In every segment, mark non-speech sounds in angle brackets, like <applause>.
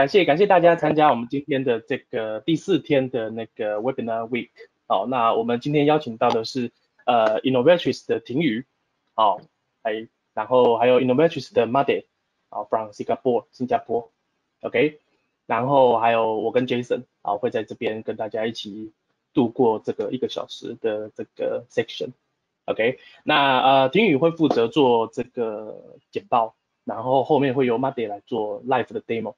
感谢感谢大家参加我们今天的这个第四天的那个 Webinar Week。好，那我们今天邀请到的是呃 Innovatrix 的婷宇，好，还然后还有 Innovatrix 的 Mady 好，from Singapore 新加坡，OK，然后还有我跟 Jason，好，会在这边跟大家一起度过这个一个小时的这个 section，OK，那呃婷宇会负责做这个简报，然后后面会由 Mady 来做 live 的 Demo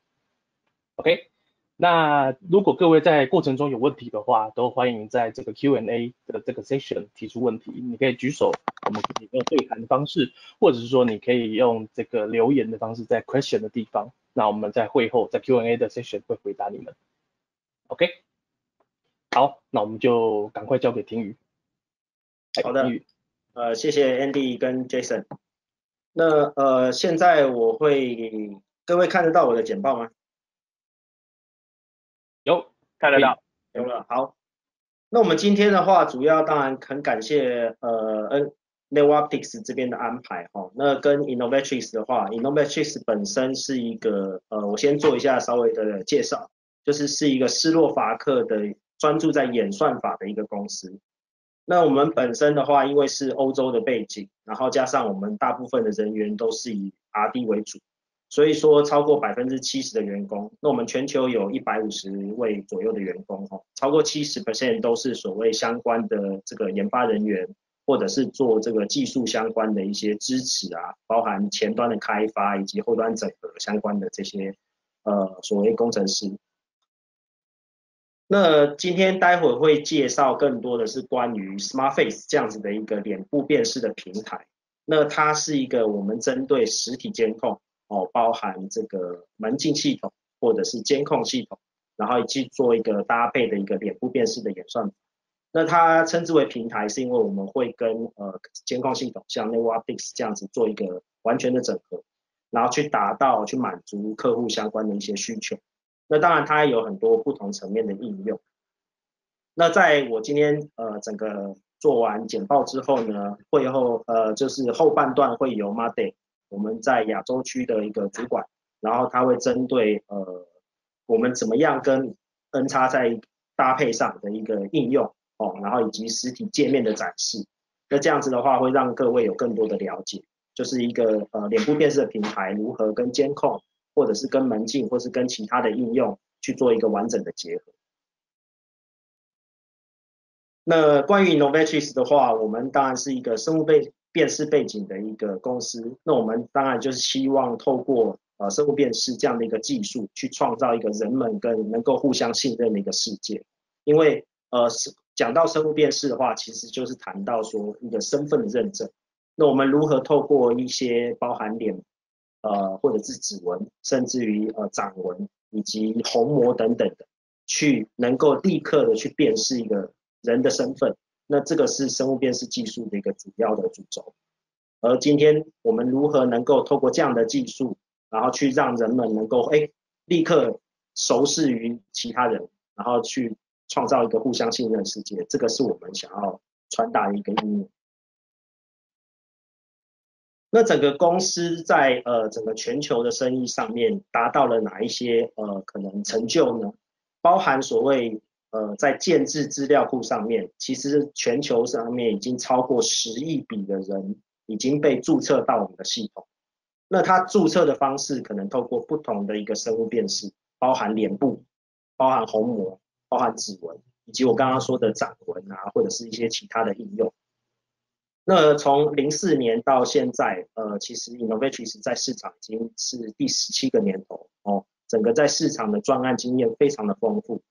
demo，OK。那如果各位在过程中有问题的话，都欢迎在这个 Q&A 的这个 session 提出问题。你可以举手，我们可以用对谈的方式，或者是说你可以用这个留言的方式，在 question 的地方，那我们在会后在 Q&A 的 session 会回答你们。OK，好，那我们就赶快交给婷宇。好的，呃，谢谢 Andy 跟 Jason。那呃，现在我会，各位看得到我的简报吗？有看得到，有了。好，那我们今天的话，主要当然很感谢呃 N Networks 这边的安排哈。那跟 Innovatrix 的话，Innovatrix 本身是一个呃，我先做一下稍微的介绍，就是是一个斯洛伐克的专注在演算法的一个公司。那我们本身的话，因为是欧洲的背景，然后加上我们大部分的人员都是以 R&D 为主。所以说，超过百分之七十的员工，那我们全球有一百五十位左右的员工，哈，超过七十 percent 都是所谓相关的这个研发人员，或者是做这个技术相关的一些支持啊，包含前端的开发以及后端整合相关的这些呃所谓工程师。那今天待会会介绍更多的是关于 Smart Face 这样子的一个脸部辨识的平台，那它是一个我们针对实体监控。哦，包含这个门禁系统或者是监控系统，然后去做一个搭配的一个脸部辨识的演算法。那它称之为平台，是因为我们会跟呃监控系统像 Networks 这样子做一个完全的整合，然后去达到去满足客户相关的一些需求。那当然它有很多不同层面的应用。那在我今天呃整个做完简报之后呢，会后呃就是后半段会由 Monday。我们在亚洲区的一个主管，然后他会针对呃我们怎么样跟 N 叉在搭配上的一个应用哦，然后以及实体界面的展示，那这样子的话会让各位有更多的了解，就是一个呃脸部辨识的平台如何跟监控或者是跟门禁或是跟其他的应用去做一个完整的结合。那关于 Novatrix 的话，我们当然是一个生物背。辨识背景的一个公司，那我们当然就是希望透过呃生物辨识这样的一个技术，去创造一个人们跟能够互相信任的一个世界。因为呃讲到生物辨识的话，其实就是谈到说一个身份的认证。那我们如何透过一些包含脸呃或者是指纹，甚至于呃掌纹以及虹膜等等的，去能够立刻的去辨识一个人的身份。那这个是生物辨识技术的一个主要的主轴，而今天我们如何能够透过这样的技术，然后去让人们能够哎立刻熟视于其他人，然后去创造一个互相信任的世界，这个是我们想要传达的一个意义。那整个公司在呃整个全球的生意上面达到了哪一些呃可能成就呢？包含所谓。呃，在建制资料库上面，其实全球上面已经超过十亿笔的人已经被注册到我们的系统。那它注册的方式可能透过不同的一个生物辨识，包含脸部、包含虹膜、包含指纹，以及我刚刚说的掌纹啊，或者是一些其他的应用。那从零四年到现在，呃，其实 Innovatrix 在市场已经是第十七个年头哦，整个在市场的专案经验非常的丰富。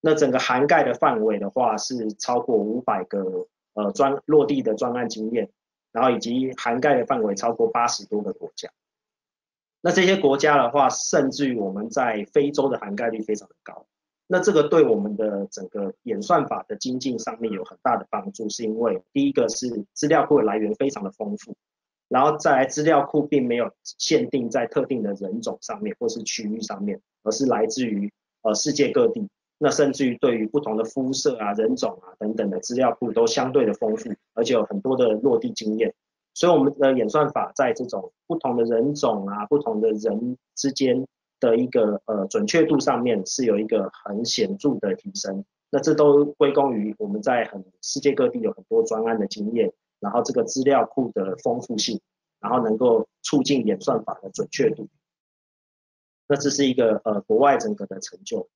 那整个涵盖的范围的话，是超过五百个呃专落地的专案经验，然后以及涵盖的范围超过八十多个国家。那这些国家的话，甚至于我们在非洲的涵盖率非常的高。那这个对我们的整个演算法的精进上面有很大的帮助，是因为第一个是资料库的来源非常的丰富，然后再来资料库并没有限定在特定的人种上面或是区域上面，而是来自于呃世界各地。那甚至于对于不同的肤色啊、人种啊等等的资料库都相对的丰富，而且有很多的落地经验，所以我们的演算法在这种不同的人种啊、不同的人之间的一个呃准确度上面是有一个很显著的提升。那这都归功于我们在很世界各地有很多专案的经验，然后这个资料库的丰富性，然后能够促进演算法的准确度。那这是一个呃国外整个的成就。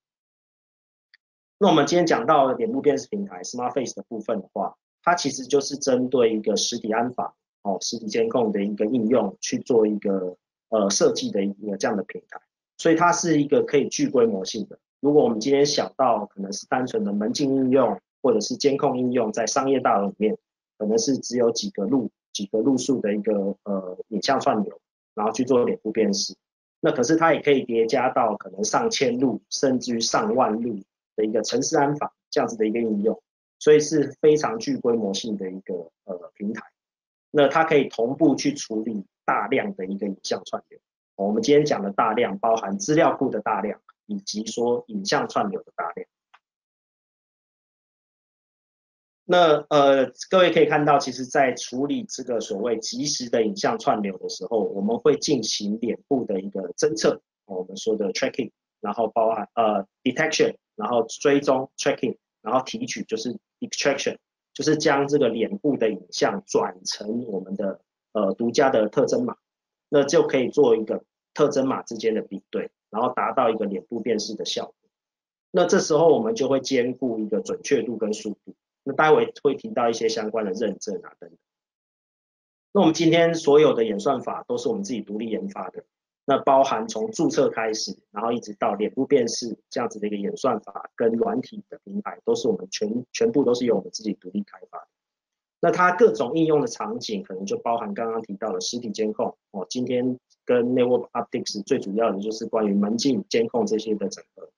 那我们今天讲到脸部辨识平台 Smart Face 的部分的话，它其实就是针对一个实体安法哦，实体监控的一个应用去做一个呃设计的一个这样的平台，所以它是一个可以具规模性的。如果我们今天想到可能是单纯的门禁应用，或者是监控应用，在商业大楼里面，可能是只有几个路、几个路数的一个呃影像串流，然后去做脸部辨识。那可是它也可以叠加到可能上千路，甚至于上万路一个城市安防这样子的一个应用，所以是非常具规模性的一个呃平台。那它可以同步去处理大量的一个影像串流。我们今天讲的大量，包含资料库的大量。以及说影像串流的大量，那呃，各位可以看到，其实，在处理这个所谓即时的影像串流的时候，我们会进行脸部的一个侦测，我们说的 tracking，然后包含呃 detection，然后追踪 tracking，然后提取就是 extraction，就是将这个脸部的影像转成我们的呃独家的特征码，那就可以做一个特征码之间的比对。然后达到一个脸部辨识的效果，那这时候我们就会兼顾一个准确度跟速度。那待会会提到一些相关的认证啊等等。那我们今天所有的演算法都是我们自己独立研发的，那包含从注册开始，然后一直到脸部辨识这样子的一个演算法跟软体的平台，都是我们全全部都是由我们自己独立开发的。那它各种应用的场景，可能就包含刚刚提到的实体监控哦。今天跟 Network Optics 最主要的就是关于门禁监控这些的整合。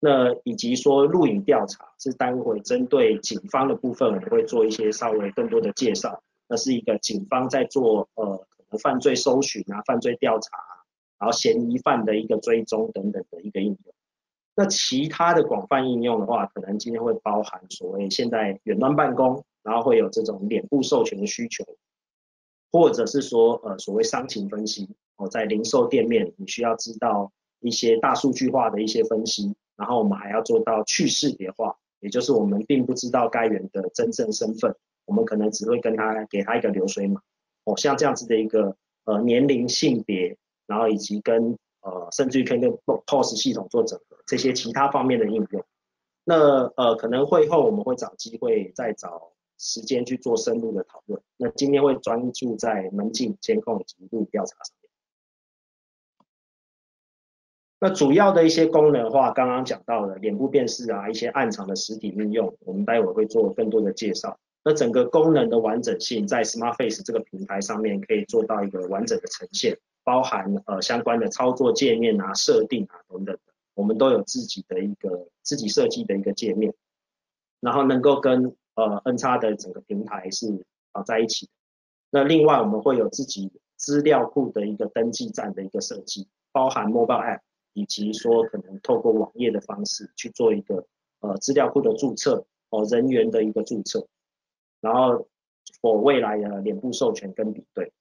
那以及说录影调查，是待会针对警方的部分，我们会做一些稍微更多的介绍。那是一个警方在做呃可能犯罪搜寻啊、犯罪调查，然后嫌疑犯的一个追踪等等的一个应用。那其他的广泛应用的话，可能今天会包含所谓现在远端办公。然后会有这种脸部授权的需求，或者是说呃所谓商情分析哦，在零售店面你需要知道一些大数据化的一些分析，然后我们还要做到去识别化，也就是我们并不知道该员的真正身份，我们可能只会跟他给他一个流水码哦，像这样子的一个呃年龄、性别，然后以及跟呃甚至于可以跟 POS 系统做整合这些其他方面的应用，那呃可能会后我们会找机会再找。时间去做深入的讨论。那今天会专注在门禁监控以及录调查上面。那主要的一些功能的话，刚刚讲到的脸部辨识啊，一些暗藏的实体应用，我们待会会做更多的介绍。那整个功能的完整性，在 Smart Face 这个平台上面可以做到一个完整的呈现，包含呃相关的操作界面啊、设定啊等等的，我们都有自己的一个自己设计的一个界面，然后能够跟呃，N 叉的整个平台是啊在一起的。那另外我们会有自己资料库的一个登记站的一个设计，包含 Mobile App，以及说可能透过网页的方式去做一个呃资料库的注册哦，人员的一个注册，然后我未来的脸部授权跟比对。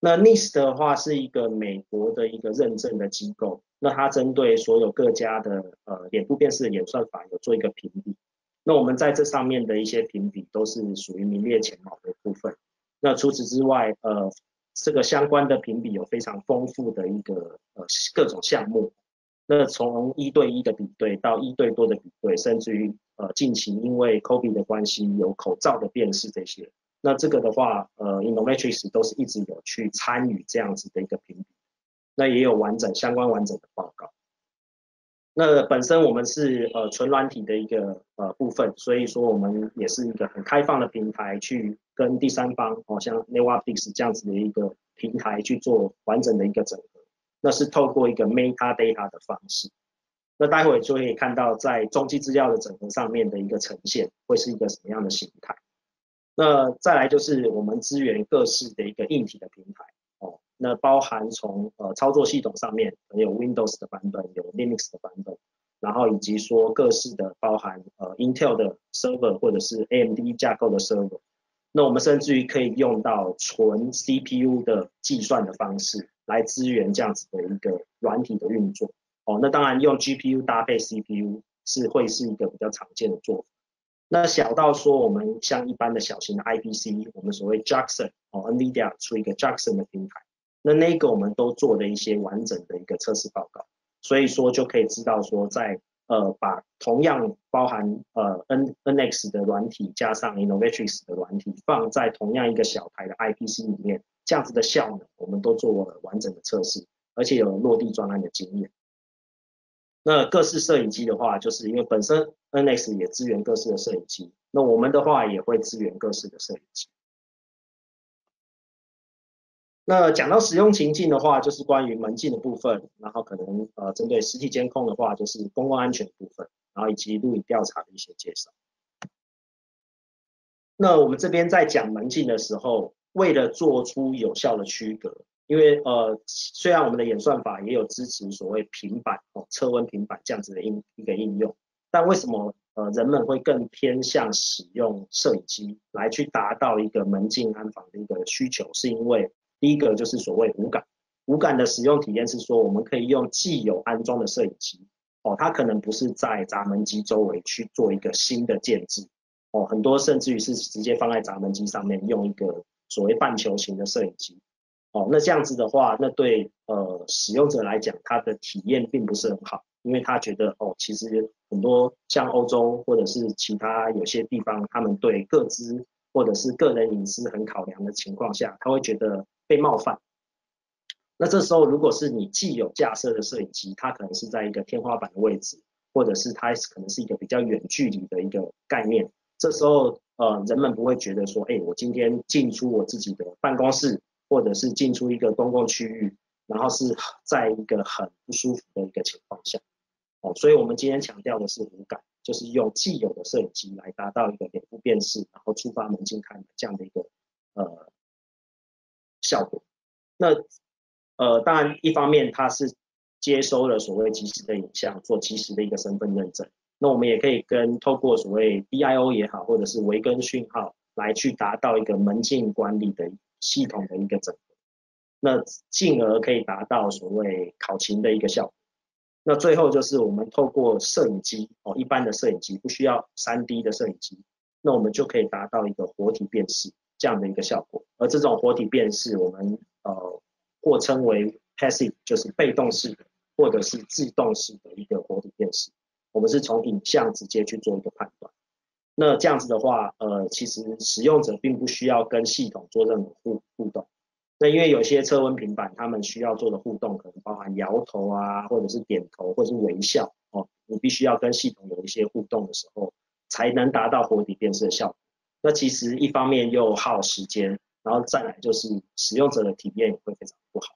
那 NIST 的话是一个美国的一个认证的机构，那它针对所有各家的呃脸部辨识的演算法有做一个评比。那我们在这上面的一些评比都是属于名列前茅的部分。那除此之外，呃，这个相关的评比有非常丰富的一个呃各种项目。那从一对一的比对到一对多的比对，甚至于呃近期因为 COVID 的关系有口罩的辨识这些，那这个的话，呃，Innovatrix 都是一直有去参与这样子的一个评比。那也有完整相关完整的报告。那本身我们是呃纯软体的一个呃部分，所以说我们也是一个很开放的平台，去跟第三方哦像 Networkix 这样子的一个平台去做完整的一个整合。那是透过一个 Meta Data 的方式。那待会就可以看到在中期资料的整合上面的一个呈现，会是一个什么样的形态。那再来就是我们支援各式的一个硬体的平台哦。那包含从呃操作系统上面，有 Windows 的版本，有 Linux 的版本，然后以及说各式的包含呃 Intel 的 server 或者是 AMD 架构的 server，那我们甚至于可以用到纯 CPU 的计算的方式，来支援这样子的一个软体的运作。哦，那当然用 GPU 搭配 CPU 是会是一个比较常见的做法。那小到说我们像一般的小型的 IPC，我们所谓 Jackson 哦，NVIDIA 出一个 Jackson 的平台，那那个我们都做了一些完整的一个测试报告，所以说就可以知道说在呃把同样包含呃 N NX 的软体加上 Innovatrix 的软体放在同样一个小台的 IPC 里面，这样子的效能我们都做了完整的测试，而且有落地专案的经验。那各式摄影机的话，就是因为本身 NX 也支援各式的摄影机，那我们的话也会支援各式的摄影机。那讲到使用情境的话，就是关于门禁的部分，然后可能呃针对实体监控的话，就是公共安全部分，然后以及录影调查的一些介绍。那我们这边在讲门禁的时候，为了做出有效的区隔。因为呃，虽然我们的演算法也有支持所谓平板哦，测温平板这样子的应一个应用，但为什么呃人们会更偏向使用摄影机来去达到一个门禁安防的一个需求？是因为第一个就是所谓无感，无感的使用体验是说我们可以用既有安装的摄影机哦，它可能不是在闸门机周围去做一个新的建制哦，很多甚至于是直接放在闸门机上面用一个所谓半球形的摄影机。哦，那这样子的话，那对呃使用者来讲，他的体验并不是很好，因为他觉得哦，其实很多像欧洲或者是其他有些地方，他们对个资或者是个人隐私很考量的情况下，他会觉得被冒犯。那这时候如果是你既有架设的摄影机，它可能是在一个天花板的位置，或者是它可能是一个比较远距离的一个概念，这时候呃人们不会觉得说，哎，我今天进出我自己的办公室。或者是进出一个公共区域，然后是在一个很不舒服的一个情况下，哦，所以我们今天强调的是无感，就是用既有的摄影机来达到一个脸部辨识，然后触发门禁开门这样的一个呃效果。那呃，当然一方面它是接收了所谓即时的影像，做即时的一个身份认证。那我们也可以跟透过所谓 DIO 也好，或者是维根讯号来去达到一个门禁管理的。系统的一个整合，那进而可以达到所谓考勤的一个效果。那最后就是我们透过摄影机哦，一般的摄影机不需要三 D 的摄影机，那我们就可以达到一个活体辨识这样的一个效果。而这种活体辨识，我们呃或称为 passive，就是被动式的，或者是自动式的一个活体辨识。我们是从影像直接去做一个判断。那这样子的话，呃，其实使用者并不需要跟系统做任何互互动。那因为有些测温平板，他们需要做的互动可能包含摇头啊，或者是点头，或者是微笑哦。你必须要跟系统有一些互动的时候，才能达到活体辨识的效果。那其实一方面又耗时间，然后再来就是使用者的体验也会非常不好。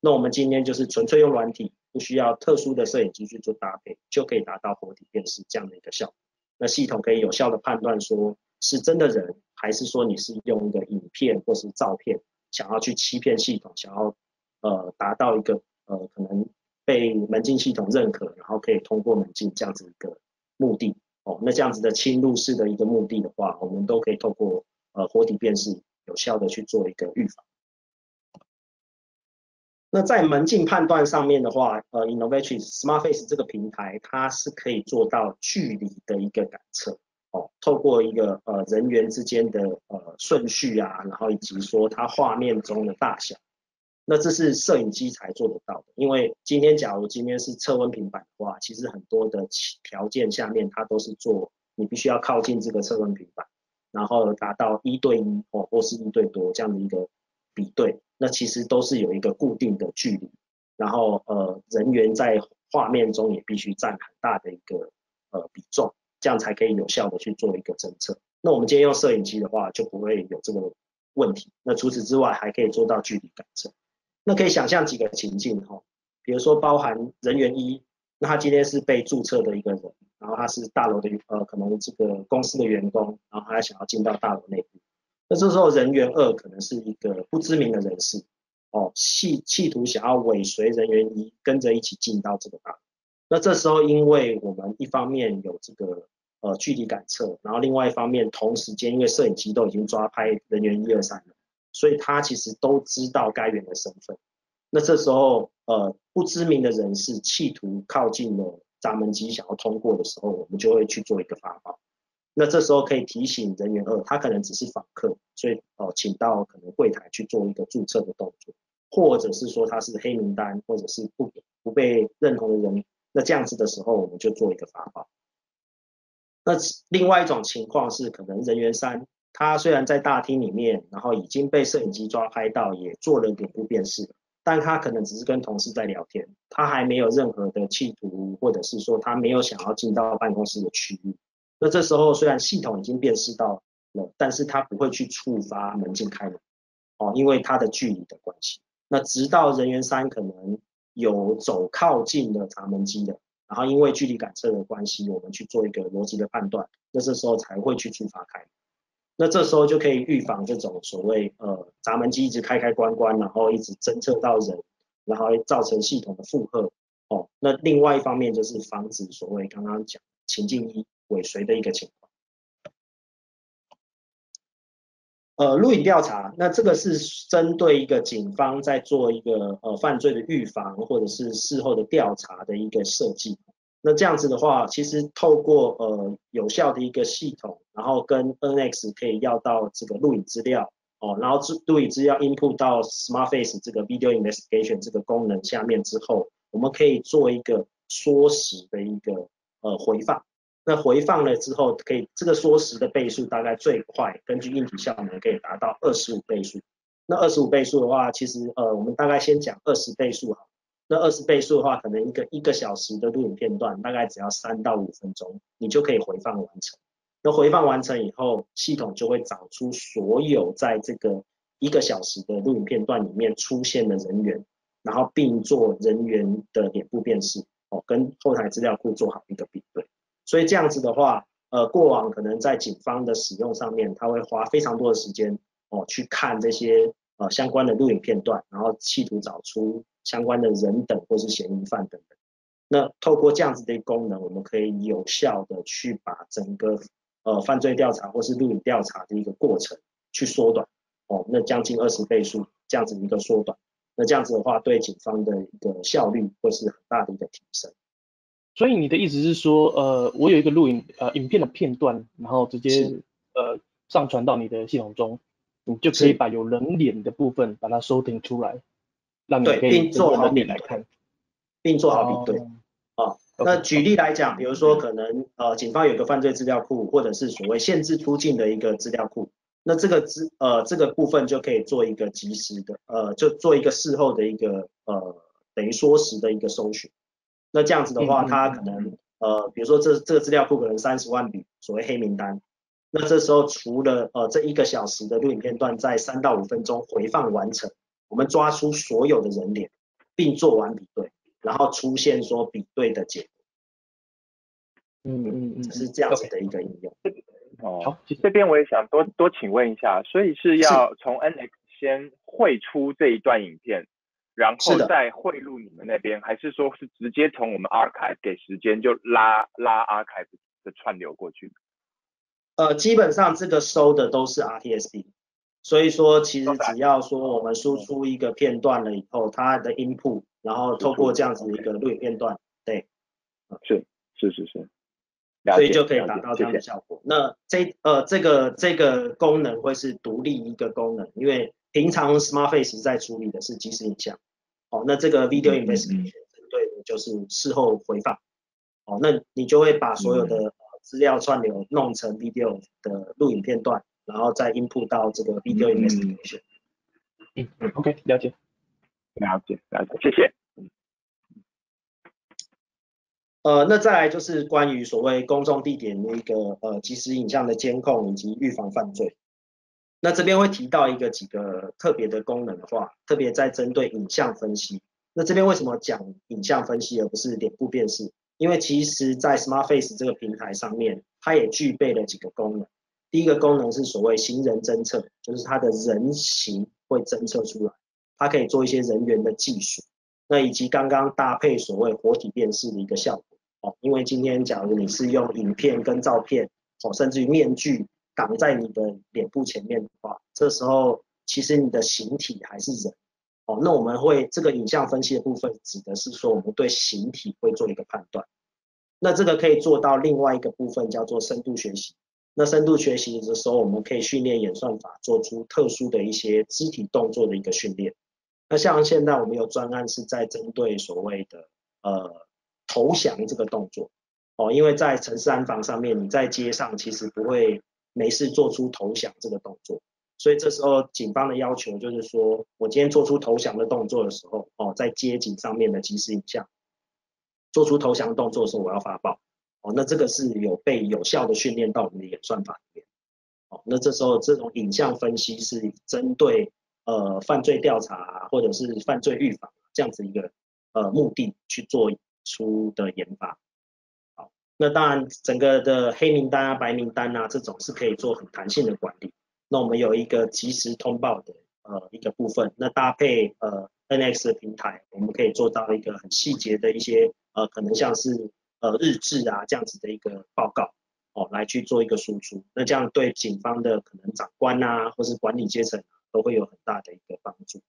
那我们今天就是纯粹用软体，不需要特殊的摄影机去做搭配，就可以达到活体辨识这样的一个效果。那系统可以有效的判断说是真的人，还是说你是用一个影片或是照片，想要去欺骗系统，想要呃达到一个呃可能被门禁系统认可，然后可以通过门禁这样子一个目的哦。那这样子的侵入式的一个目的的话，我们都可以透过呃活体辨识有效的去做一个预防。那在门禁判断上面的话，呃，Innovation Smart Face 这个平台，它是可以做到距离的一个感测，哦，透过一个呃人员之间的呃顺序啊，然后以及说它画面中的大小，那这是摄影机才做得到的。因为今天假如今天是测温平板的话，其实很多的条件下面它都是做，你必须要靠近这个测温平板，然后达到一对一哦，或是一对多这样的一个比对。那其实都是有一个固定的距离，然后呃人员在画面中也必须占很大的一个呃比重，这样才可以有效的去做一个侦测。那我们今天用摄影机的话就不会有这个问题。那除此之外还可以做到距离感测。那可以想象几个情境哈，比如说包含人员一，那他今天是被注册的一个人，然后他是大楼的呃可能这个公司的员工，然后他想要进到大楼内部。那这时候人员二可能是一个不知名的人士，哦，企企图想要尾随人员一跟着一起进到这个大那这时候因为我们一方面有这个呃距离感测，然后另外一方面同时间因为摄影机都已经抓拍人员一二三了，所以他其实都知道该员的身份。那这时候呃不知名的人士企图靠近了闸门机想要通过的时候，我们就会去做一个发报。那这时候可以提醒人员二，他可能只是访客，所以哦，请到可能柜台去做一个注册的动作，或者是说他是黑名单，或者是不不被认同的人，那这样子的时候，我们就做一个发报。那另外一种情况是，可能人员三，他虽然在大厅里面，然后已经被摄影机抓拍到，也做了脸部辨识，但他可能只是跟同事在聊天，他还没有任何的企图，或者是说他没有想要进到办公室的区域。那这时候虽然系统已经辨识到了，但是它不会去触发门禁开门，哦，因为它的距离的关系。那直到人员三可能有走靠近的闸门机的，然后因为距离感测的关系，我们去做一个逻辑的判断，那这时候才会去触发开门。那这时候就可以预防这种所谓呃闸门机一直开开关关，然后一直侦测到人，然后造成系统的负荷。哦，那另外一方面就是防止所谓刚刚讲情境一。尾随的一个情况，呃，录影调查，那这个是针对一个警方在做一个呃犯罪的预防或者是事后的调查的一个设计。那这样子的话，其实透过呃有效的一个系统，然后跟 NX 可以要到这个录影资料哦，然后录影资料 input 到 SmartFace 这个 Video Investigation 这个功能下面之后，我们可以做一个缩时的一个呃回放。那回放了之后，可以这个缩时的倍数大概最快，根据硬体效能可以达到二十五倍数。那二十五倍数的话，其实呃，我们大概先讲二十倍数好。那二十倍数的话，可能一个一个小时的录影片段，大概只要三到五分钟，你就可以回放完成。那回放完成以后，系统就会找出所有在这个一个小时的录影片段里面出现的人员，然后并做人员的脸部辨识，哦，跟后台资料库做好一个比对。所以这样子的话，呃，过往可能在警方的使用上面，他会花非常多的时间哦，去看这些呃相关的录影片段，然后企图找出相关的人等或是嫌疑犯等等。那透过这样子的功能，我们可以有效的去把整个呃犯罪调查或是录影调查的一个过程去缩短哦，那将近二十倍数这样子一个缩短，那这样子的话，对警方的一个效率会是很大的一个提升。所以你的意思是说，呃，我有一个录影呃影片的片段，然后直接呃上传到你的系统中，你就可以把有人脸的部分把它收听出来，让你可以做人脸来看，并做好比对。啊，那举例来讲，比如说可能呃警方有个犯罪资料库，或者是所谓限制出境的一个资料库，那这个资呃这个部分就可以做一个及时的呃就做一个事后的一个呃等于缩时的一个搜寻。那这样子的话，他可能呃，比如说这这个资料库可能三十万笔所谓黑名单，那这时候除了呃这一个小时的录影片段在三到五分钟回放完成，我们抓出所有的人脸，并做完比对，然后出现说比对的结果。嗯嗯嗯，是这样子的一个应用。哦，好，这边我也想多多请问一下，所以是要从 NX 先汇出这一段影片。然后再汇入你们那边，还是说是直接从我们 archive 给时间就拉拉 archive 的串流过去？呃，基本上这个收的都是 RTSP，所以说其实只要说我们输出一个片段了以后，它的 input，然后透过这样子一个录影片段，对，是是是是，所以就可以达到这样的效果。那这呃这个这个功能会是独立一个功能，因为平常 SmartFace 在处理的是即时影像。哦，那这个 video investigation 针对的就是事后回放。哦，那你就会把所有的资料串流弄成 video 的录影片段，然后再 input 到这个 video investigation。嗯嗯，OK，了解，了解，了解，谢谢。呃，那再来就是关于所谓公众地点的一个呃即时影像的监控以及预防犯罪。那这边会提到一个几个特别的功能的话，特别在针对影像分析。那这边为什么讲影像分析而不是脸部辨识？因为其实在 SmartFace 这个平台上面，它也具备了几个功能。第一个功能是所谓行人侦测，就是它的人形会侦测出来，它可以做一些人员的技术。那以及刚刚搭配所谓活体辨识的一个效果哦，因为今天假如你是用影片跟照片哦，甚至于面具。挡在你的脸部前面的话，这时候其实你的形体还是人哦，那我们会这个影像分析的部分，指的是说我们对形体会做一个判断。那这个可以做到另外一个部分叫做深度学习。那深度学习的时候，我们可以训练演算法做出特殊的一些肢体动作的一个训练。那像现在我们有专案是在针对所谓的呃投降这个动作哦，因为在城市安防上面，你在街上其实不会没事做出投降这个动作，所以这时候警方的要求就是说，我今天做出投降的动作的时候哦，在街景上面的即时影像做出投降动作的时候，我要发报哦，那这个是有被有效的训练到我们的演算法里面哦，那这时候这种影像分析是针对。呃，犯罪调查或者是犯罪预防这样子一个呃目的去做出的研发，那当然整个的黑名单啊、白名单啊这种是可以做很弹性的管理。那我们有一个即时通报的呃一个部分，那搭配呃 NX 的平台，我们可以做到一个很细节的一些呃可能像是呃日志啊这样子的一个报告哦来去做一个输出。那这样对警方的可能长官啊或是管理阶层。都会有很大的一个帮助。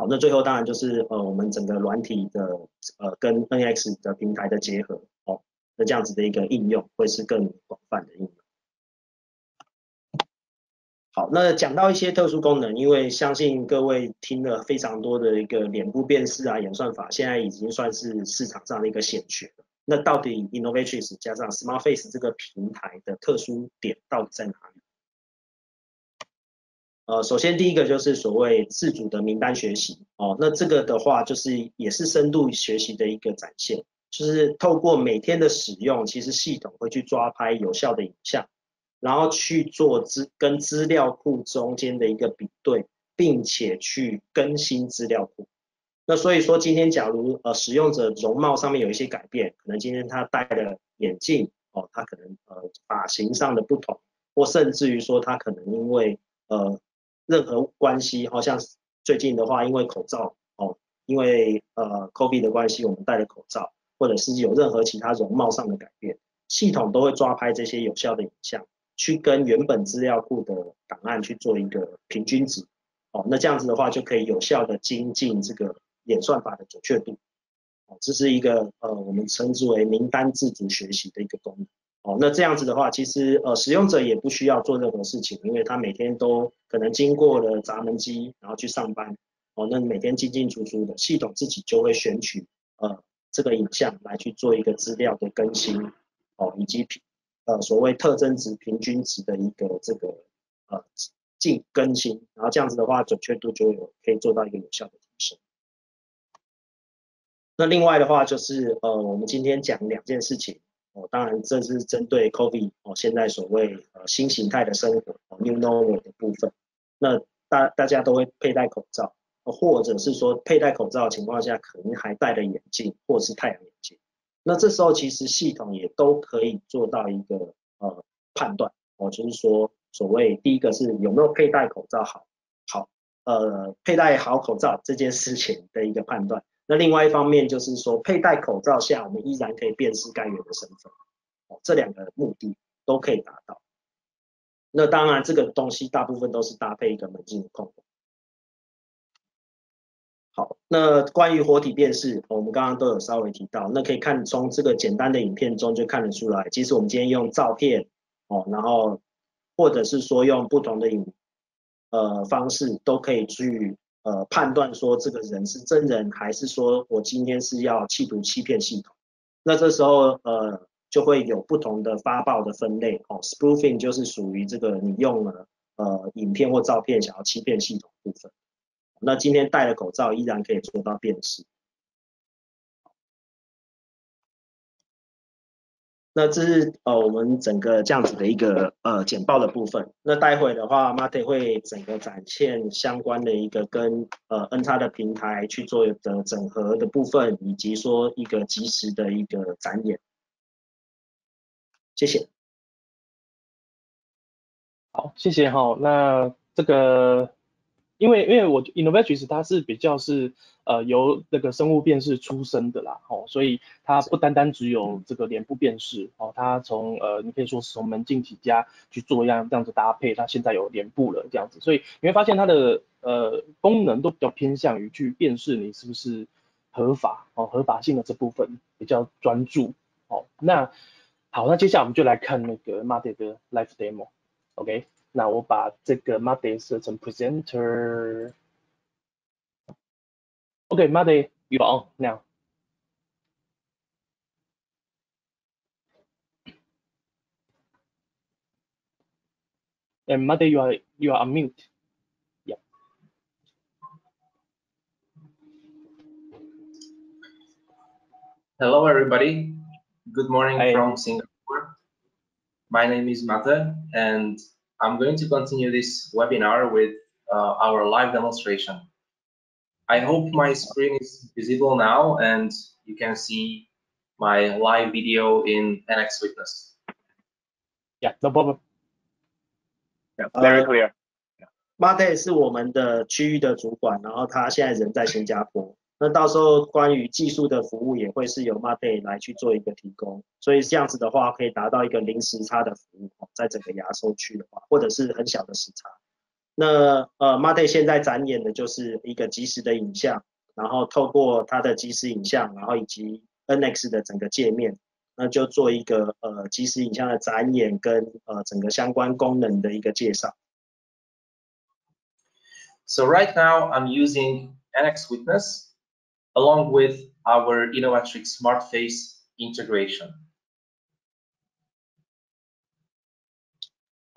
好，那最后当然就是呃我们整个软体的呃跟 NX 的平台的结合哦，那这样子的一个应用会是更广泛的应用。好，那讲到一些特殊功能，因为相信各位听了非常多的一个脸部辨识啊演算法，现在已经算是市场上的一个显学了。那到底 Innovations 加上 Smart Face 这个平台的特殊点到底在哪？呃，首先第一个就是所谓自主的名单学习哦，那这个的话就是也是深度学习的一个展现，就是透过每天的使用，其实系统会去抓拍有效的影像，然后去做资跟资料库中间的一个比对，并且去更新资料库。那所以说今天假如呃使用者容貌上面有一些改变，可能今天他戴了眼镜哦，他可能呃发型上的不同，或甚至于说他可能因为呃任何关系，好像最近的话，因为口罩哦，因为呃 COVID 的关系，我们戴了口罩，或者是有任何其他容貌上的改变，系统都会抓拍这些有效的影像，去跟原本资料库的档案去做一个平均值，哦，那这样子的话就可以有效的精进这个演算法的准确度，这是一个呃我们称之为名单自主学习的一个功能。哦，那这样子的话，其实呃，使用者也不需要做任何事情，因为他每天都可能经过了闸门机，然后去上班。哦，那每天进进出出的，系统自己就会选取呃这个影像来去做一个资料的更新，哦，以及平呃所谓特征值、平均值的一个这个呃进更新，然后这样子的话，准确度就有可以做到一个有效的提升。那另外的话就是呃，我们今天讲两件事情。当然这是针对 COVID 哦，现在所谓呃新形态的生活 New Normal 的部分，那大大家都会佩戴口罩，或者是说佩戴口罩的情况下，可能还戴了眼镜或是太阳眼镜，那这时候其实系统也都可以做到一个呃判断哦，就是说所谓第一个是有没有佩戴口罩好，好呃佩戴好口罩这件事情的一个判断。那另外一方面就是说，佩戴口罩下，我们依然可以辨识该员的身份，哦，这两个目的都可以达到。那当然，这个东西大部分都是搭配一个门禁控。好，那关于活体辨识，我们刚刚都有稍微提到，那可以看从这个简单的影片中就看得出来，其实我们今天用照片，哦，然后或者是说用不同的影，呃方式都可以去。呃，判断说这个人是真人还是说我今天是要企图欺骗系统，那这时候呃就会有不同的发报的分类。哦，spoofing 就是属于这个你用了呃影片或照片想要欺骗系统部分，那今天戴了口罩依然可以做到辨识。那这是呃我们整个这样子的一个呃简报的部分。那待会的话，Mate 会整个展现相关的一个跟呃 N 叉的平台去做的整合的部分，以及说一个及时的一个展演。谢谢。好，谢谢哈。那这个。因为因为我 i n n o v a t r i s 它是比较是呃由那个生物辨识出身的啦，哦，所以它不单单只有这个脸部辨识，哦，它从呃你可以说是从门禁起家去做一样这样子搭配，它现在有脸部了这样子，所以你会发现它的呃功能都比较偏向于去辨识你是不是合法哦，合法性的这部分比较专注哦。那好，那接下来我们就来看那个 m a d e 的 live demo，OK？那我把这个 m a d e 设成 presenter。OK，Muddy, you're on now. And Muddy, you are you are on mute. Yeah. Hello, everybody. Good morning Hi. from Singapore. My name is Mate, and I'm going to continue this webinar with uh, our live demonstration. I hope my screen is visible now and you can see my live video in NX Witness. Yeah, no problem. Yeah, very clear. Mate 是我们的区域的主管，然后他现在人在新加坡。 那到时候关于技术的服务也会是由 Mate 来去做一个提供，所以这样子的话可以达到一个零时差的服务，在整个亚洲区的话，或者是很小的时差。那呃 m a t e 现在展演的就是一个即时的影像，然后透过它的即时影像，然后以及 NX 的整个界面，那就做一个呃即时影像的展演跟呃整个相关功能的一个介绍。So right now I'm using NX Witness along with our Innovatrix Smart Face integration.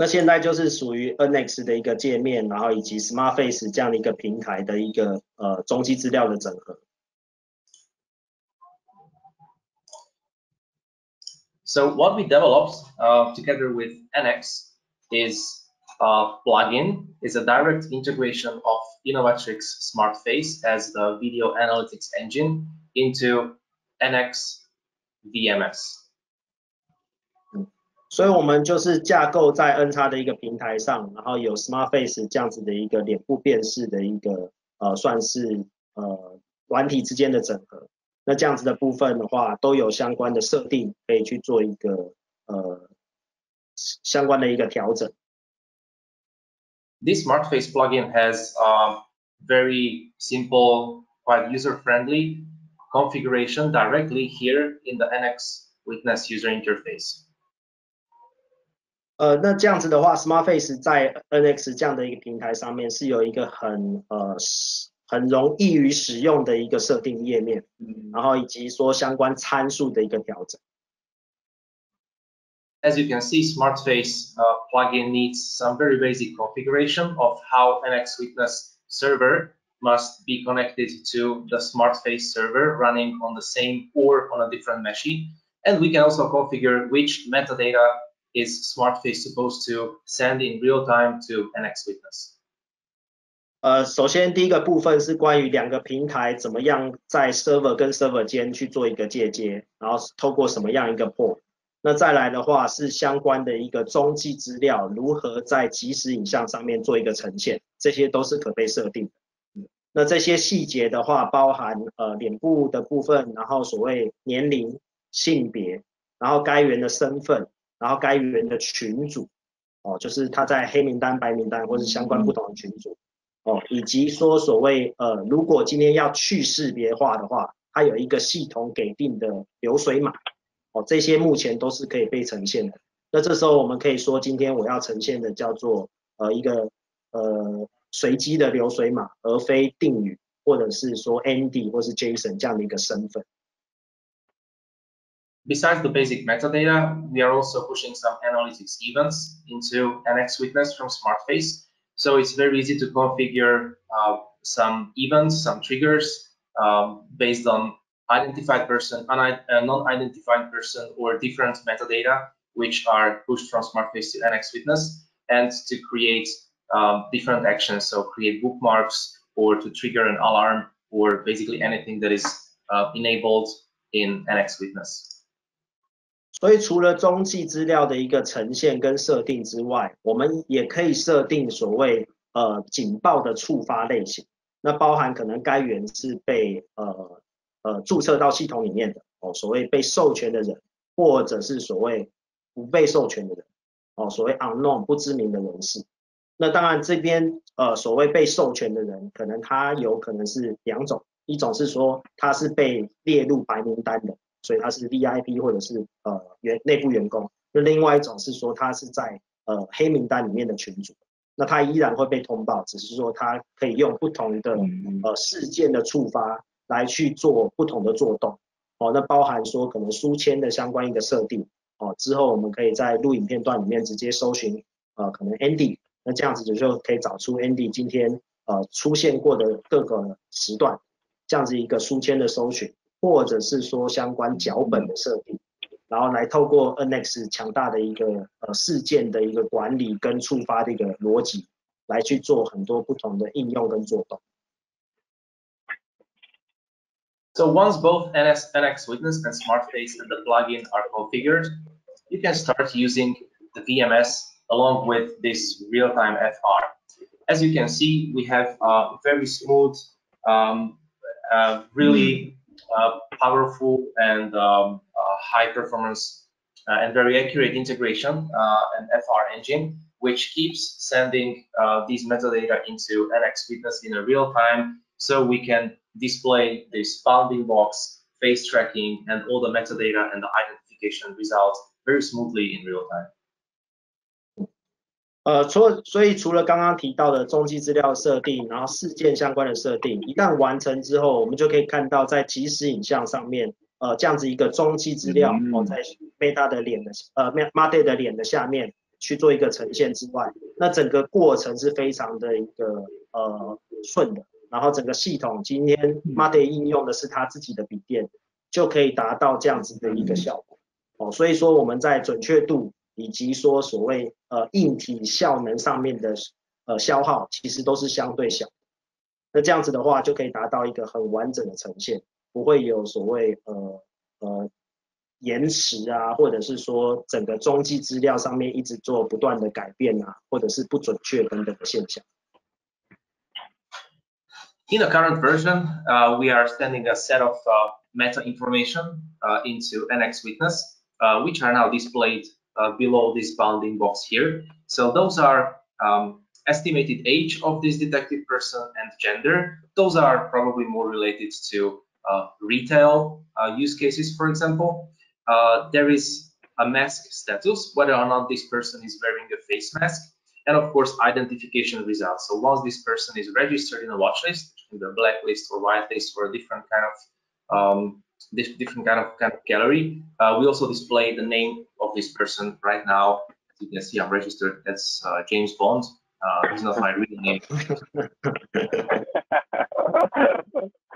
那现在就是属于 NX 的一个界面，然后以及 SmartFace 这样的一个平台的一个呃中期资料的整合。So what we developed uh, together with NX is a plugin, is a direct integration of Innovatrix SmartFace as the video analytics engine into NX VMS. 所以我们就是架构在 N 叉的一个平台上，然后有 Smart Face 这样子的一个脸部辨识的一个呃，算是呃软体之间的整合。那这样子的部分的话，都有相关的设定，可以去做一个呃相关的一个调整。 This Smart Face plugin has a very simple, quite user-friendly configuration directly here in the NX Witness user interface. 呃，那这样子的话，SmartFace 在 NX 这样的一个平台上面是有一个很呃很容易于使用的一个设定页面，嗯，然后以及说相关参数的一个调整。 As you can see, SmartFace uh, plugin needs some very basic configuration of how NX Witness server must be connected to the SmartFace server running on the same or on a different machine. And we can also configure which metadata is SmartFace supposed to send in real time to NX Witness? 呃，首先第一个部分是关于两个平台怎么样在 server 跟 server 间去做一个借接，然后透过什么样一个 port。 那再来的话是相关的一个中继资料如何在即时影像上面做一个呈现，这些都是可被设定的。那这些细节的话，包含呃脸部的部分，然后所谓年龄、性别，然后该员的身份。然后该员的群组，哦，就是他在黑名单、白名单或是相关不同的群组，哦，以及说所谓呃，如果今天要去识别化的话，它有一个系统给定的流水码，哦，这些目前都是可以被呈现的。那这时候我们可以说，今天我要呈现的叫做呃一个呃随机的流水码，而非定语，或者是说 Andy 或是 Jason 这样的一个身份。Besides the basic metadata, we are also pushing some analytics events into NX Witness from SmartFace. So it's very easy to configure uh, some events, some triggers um, based on identified person, uh, non-identified person, or different metadata, which are pushed from SmartFace to NX Witness, and to create um, different actions. So create bookmarks, or to trigger an alarm, or basically anything that is uh, enabled in NX Witness. 所以除了中继资料的一个呈现跟设定之外，我们也可以设定所谓呃警报的触发类型，那包含可能该源是被呃 呃注册到系统里面的哦，所谓被授权的人，或者是所谓不被授权的人哦，所谓 unknown 不知名的人士。那当然这边呃所谓被授权的人，可能他有可能是两种，一种是说他是被列入白名单的，所以他是 VIP 或者是呃员内部员工。那另外一种是说他是在呃黑名单里面的群主，那他依然会被通报，只是说他可以用不同的呃事件的触发来去做不同的做动。哦，那包含说可能书签的相关一个设定。哦，之后我们可以在录影片段里面直接搜寻呃可能 Andy，那这样子就就可以找出 Andy 今天呃出现过的各个时段，这样子一个书签的搜寻，或者是说相关脚本的设定。然后来透过 NX 强大的一个呃事件的一个管理跟触发的一个逻辑，来去做很多不同的应用跟做动。So once both NS, NX Witness and SmartFace and the plugin are configured, you can start using the VMS along with this real-time FR. As you can see, we have a very smooth, um, uh, really uh, powerful and um, uh, high performance uh, and very accurate integration and FR engine, which keeps sending these metadata into NX Witness in a real time so we can display this bounding box, face tracking, and all the metadata and the identification results very smoothly in real time. 呃，除了所以除了刚刚提到的中继资料设定，然后事件相关的设定，一旦完成之后，我们就可以看到在即时影像上面，呃，这样子一个中继资料哦，在 Meta 的脸的呃 Meta 的脸的下面去做一个呈现之外，那整个过程是非常的一个呃顺的， 然后整个系统今天 Meta 应用的是它自己的笔电，就可以达到这样子的一个效果哦，所以说我们在准确度。以及说所谓呃硬体效能上面的呃消耗，其实都是相对小。那这样子的话，就可以达到一个很完整的呈现，不会有所谓呃呃延迟啊，或者是说整个中继资料上面一直做不断的改变啊，或者是不准确等等的现象。In the current version, uh, we are sending a set of uh, meta information uh, into NX Witness, uh, which are now displayed uh, below this bounding box here. So those are um, estimated age of this detected person and gender. Those are probably more related to retail use cases, for example. There is a mask status, whether or not this person is wearing a face mask, and of course identification results. So once this person is registered in a watch list, in the blacklist or whitelist or a different kind of um, this different kind of kind of gallery. Uh, we also display the name of this person right now. As you can see, I'm registered as uh, James Bond. Uh, it's not my real name. <laughs>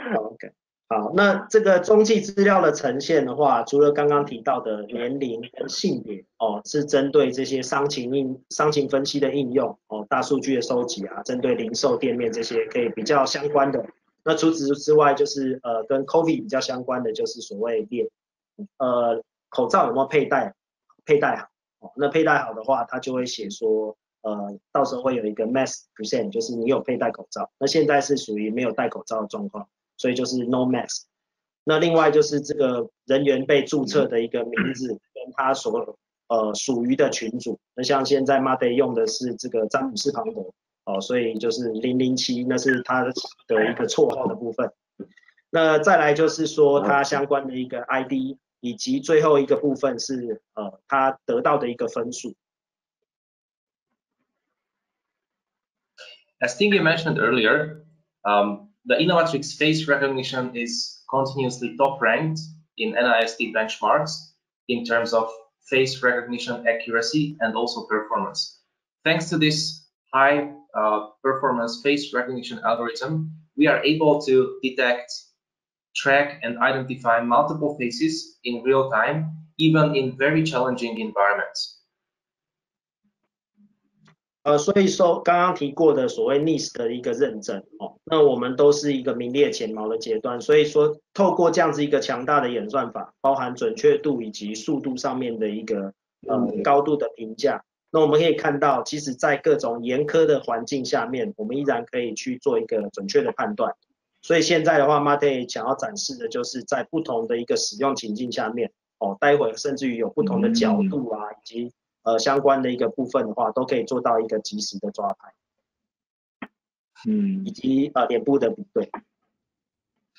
<laughs> OK，好，那这个中继资料的呈现的话，除了刚刚提到的年龄跟性别哦，是针对这些商情应商情分析的应用哦，大数据的收集啊，针对零售店面这些可以比较相关的。那除此之外，就是呃跟 COVID 比较相关的，就是所谓列呃口罩有没有佩戴佩戴好哦，那佩戴好的话，它就会写说呃到时候会有一个 mask percent，就是你有佩戴口罩。那现在是属于没有戴口罩的状况，所以就是 no mask。那另外就是这个人员被注册的一个名字跟他所呃属于的群组。那像现在 Monday 用的是这个詹姆斯庞德。哦，所以就是零零七，那是他的一个绰号的部分。那再来就是说他相关的一个 ID，以及最后一个部分是呃他得到的一个分数。As Tingy mentioned earlier, um, the Innovatrix face recognition is continuously top ranked in NIST benchmarks in terms of face recognition accuracy and also performance. Thanks to this high uh, performance face recognition algorithm, we are able to detect, track, and identify multiple faces in real time, even in very challenging environments. 呃，所以说刚刚提过的所谓 NIST 的一个认证哦，那我们都是一个名列前茅的阶段，所以说透过这样子一个强大的演算法，包含准确度以及速度上面的一个呃高度的评价，那我们可以看到，其实，在各种严苛的环境下面，我们依然可以去做一个准确的判断。所以现在的话，Mate 想要展示的就是在不同的一个使用情境下面，哦，待会甚至于有不同的角度啊，以及呃相关的一个部分的话，都可以做到一个及时的抓拍，嗯，以及呃脸部的比对。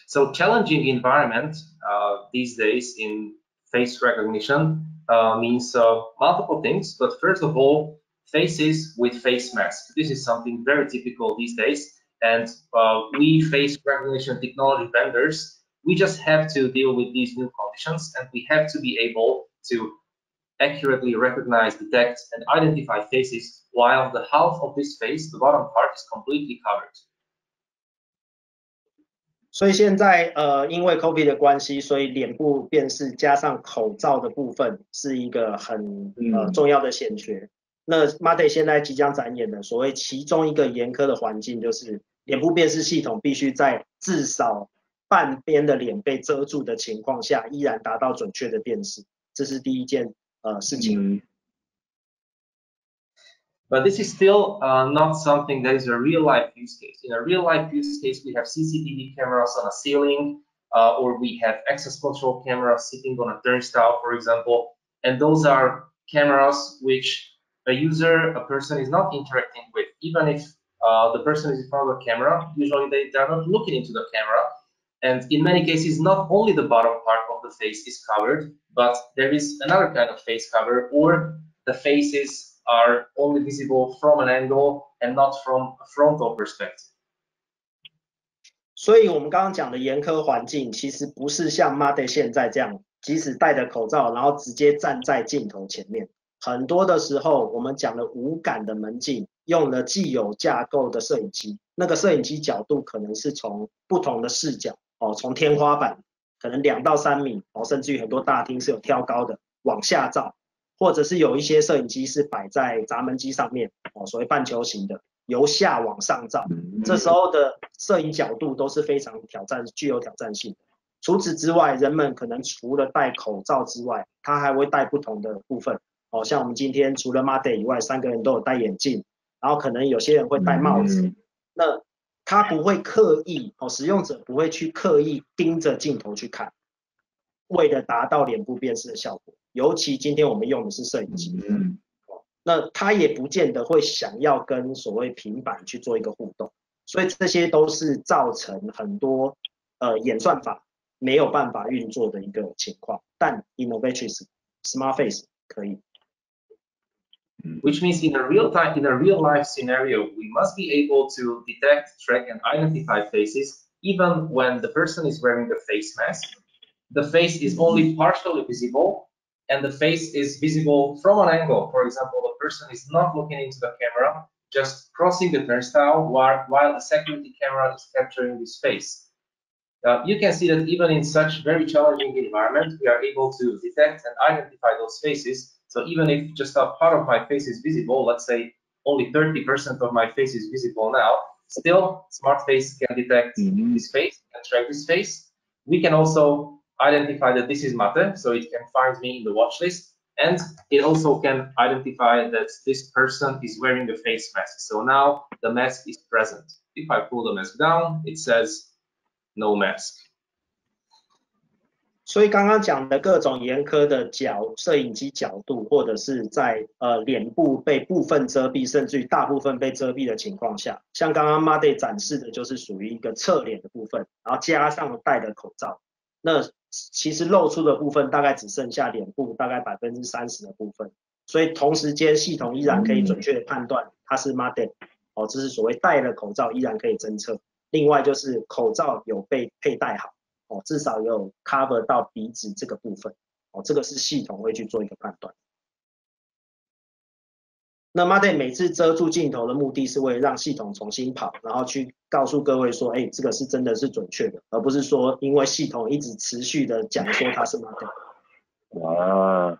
So challenging environment uh, these days in face recognition uh, means uh, multiple things. But first of all, faces with face masks. This is something very typical these days. And uh, we face recognition technology vendors. We just have to deal with these new conditions and we have to be able to accurately recognize, detect, and identify faces while the half of this face, the bottom part, is completely covered. 所以现在呃，因为 COVID 的关系，所以脸部辨识加上口罩的部分是一个很呃重要的显学。那 Mate 现在即将展演的所谓其中一个严苛的环境，就是脸部辨识系统必须在至少半边的脸被遮住的情况下，依然达到准确的辨识。这是第一件 uh, since mm. But this is still uh, not something that is a real life use case. In a real life use case, we have CCTV cameras on a ceiling, uh, or we have access control cameras sitting on a turnstile, for example. And those are cameras which a user, a person is not interacting with. Even if uh, the person is in front of the camera, usually they, they're not looking into the camera. And in many cases, not only the bottom part of the face is covered, but there is another kind of face cover, or the face is are only visible from an angle and not from a frontal perspective. 所以，我们刚刚讲的严苛环境，其实不是像 Mate 现在这样，即使戴着口罩，然后直接站在镜头前面。很多的时候，我们讲的无感的门禁，用了既有架构的摄影机，那个摄影机角度可能是从不同的视角， 哦，从天花板可能两到三米，哦，甚至于很多大厅是有挑高的往下照。或者是有一些摄影机是摆在闸门机上面，哦，所谓半球形的，由下往上照，这时候的摄影角度都是非常挑战，具有挑战性。除此之外，人们可能除了戴口罩之外，他还会戴不同的部分，哦，像我们今天除了 Mate 以外，三个人都有戴眼镜，然后可能有些人会戴帽子，那他不会刻意，哦，使用者不会去刻意盯着镜头去看，为了达到脸部辨识的效果。尤其今天我们用的是摄影机，嗯，那他也不见得会想要跟所谓平板去做一个互动，所以这些都是造成很多呃演算法没有办法运作的一个情况。但 Innovations Smart Face 可以。Which means in a real time, in a real life scenario, we must be able to detect, track, and identify faces even when the person is wearing the face mask. The face is only partially visible and the face is visible from an angle. For example, the person is not looking into the camera, just crossing the turnstile while, while the security camera is capturing this face. Uh, you can see that even in such very challenging environment, we are able to detect and identify those faces. So even if just a part of my face is visible, let's say only 30% of my face is visible now, still Smart Face can detect mm -hmm. this face and track this face. We can also identify that this is Mate, so it can find me in the watch list. And it also can identify that this person is wearing a face mask. So now the mask is present. If I pull the mask down, it says no mask. 所以刚刚讲的各种严苛的角摄影机角度，或者是在呃脸部被部分遮蔽，甚至于大部分被遮蔽的情况下，像刚刚 Made 展示的就是属于一个侧脸的部分，然后加上戴的口罩，那其实露出的部分大概只剩下脸部大概百分之三十的部分，所以同时间系统依然可以准确的判断它是 Made，哦，这是所谓戴了口罩依然可以侦测。另外就是口罩有被佩戴好，哦，至少有 cover 到鼻子这个部分，哦，这个是系统会去做一个判断。那 Mate 每次遮住镜头的目的是为了让系统重新跑，然后去告诉各位说，哎，这个是真的是准确的，而不是说因为系统一直持续的讲说它是 m a d e 哇，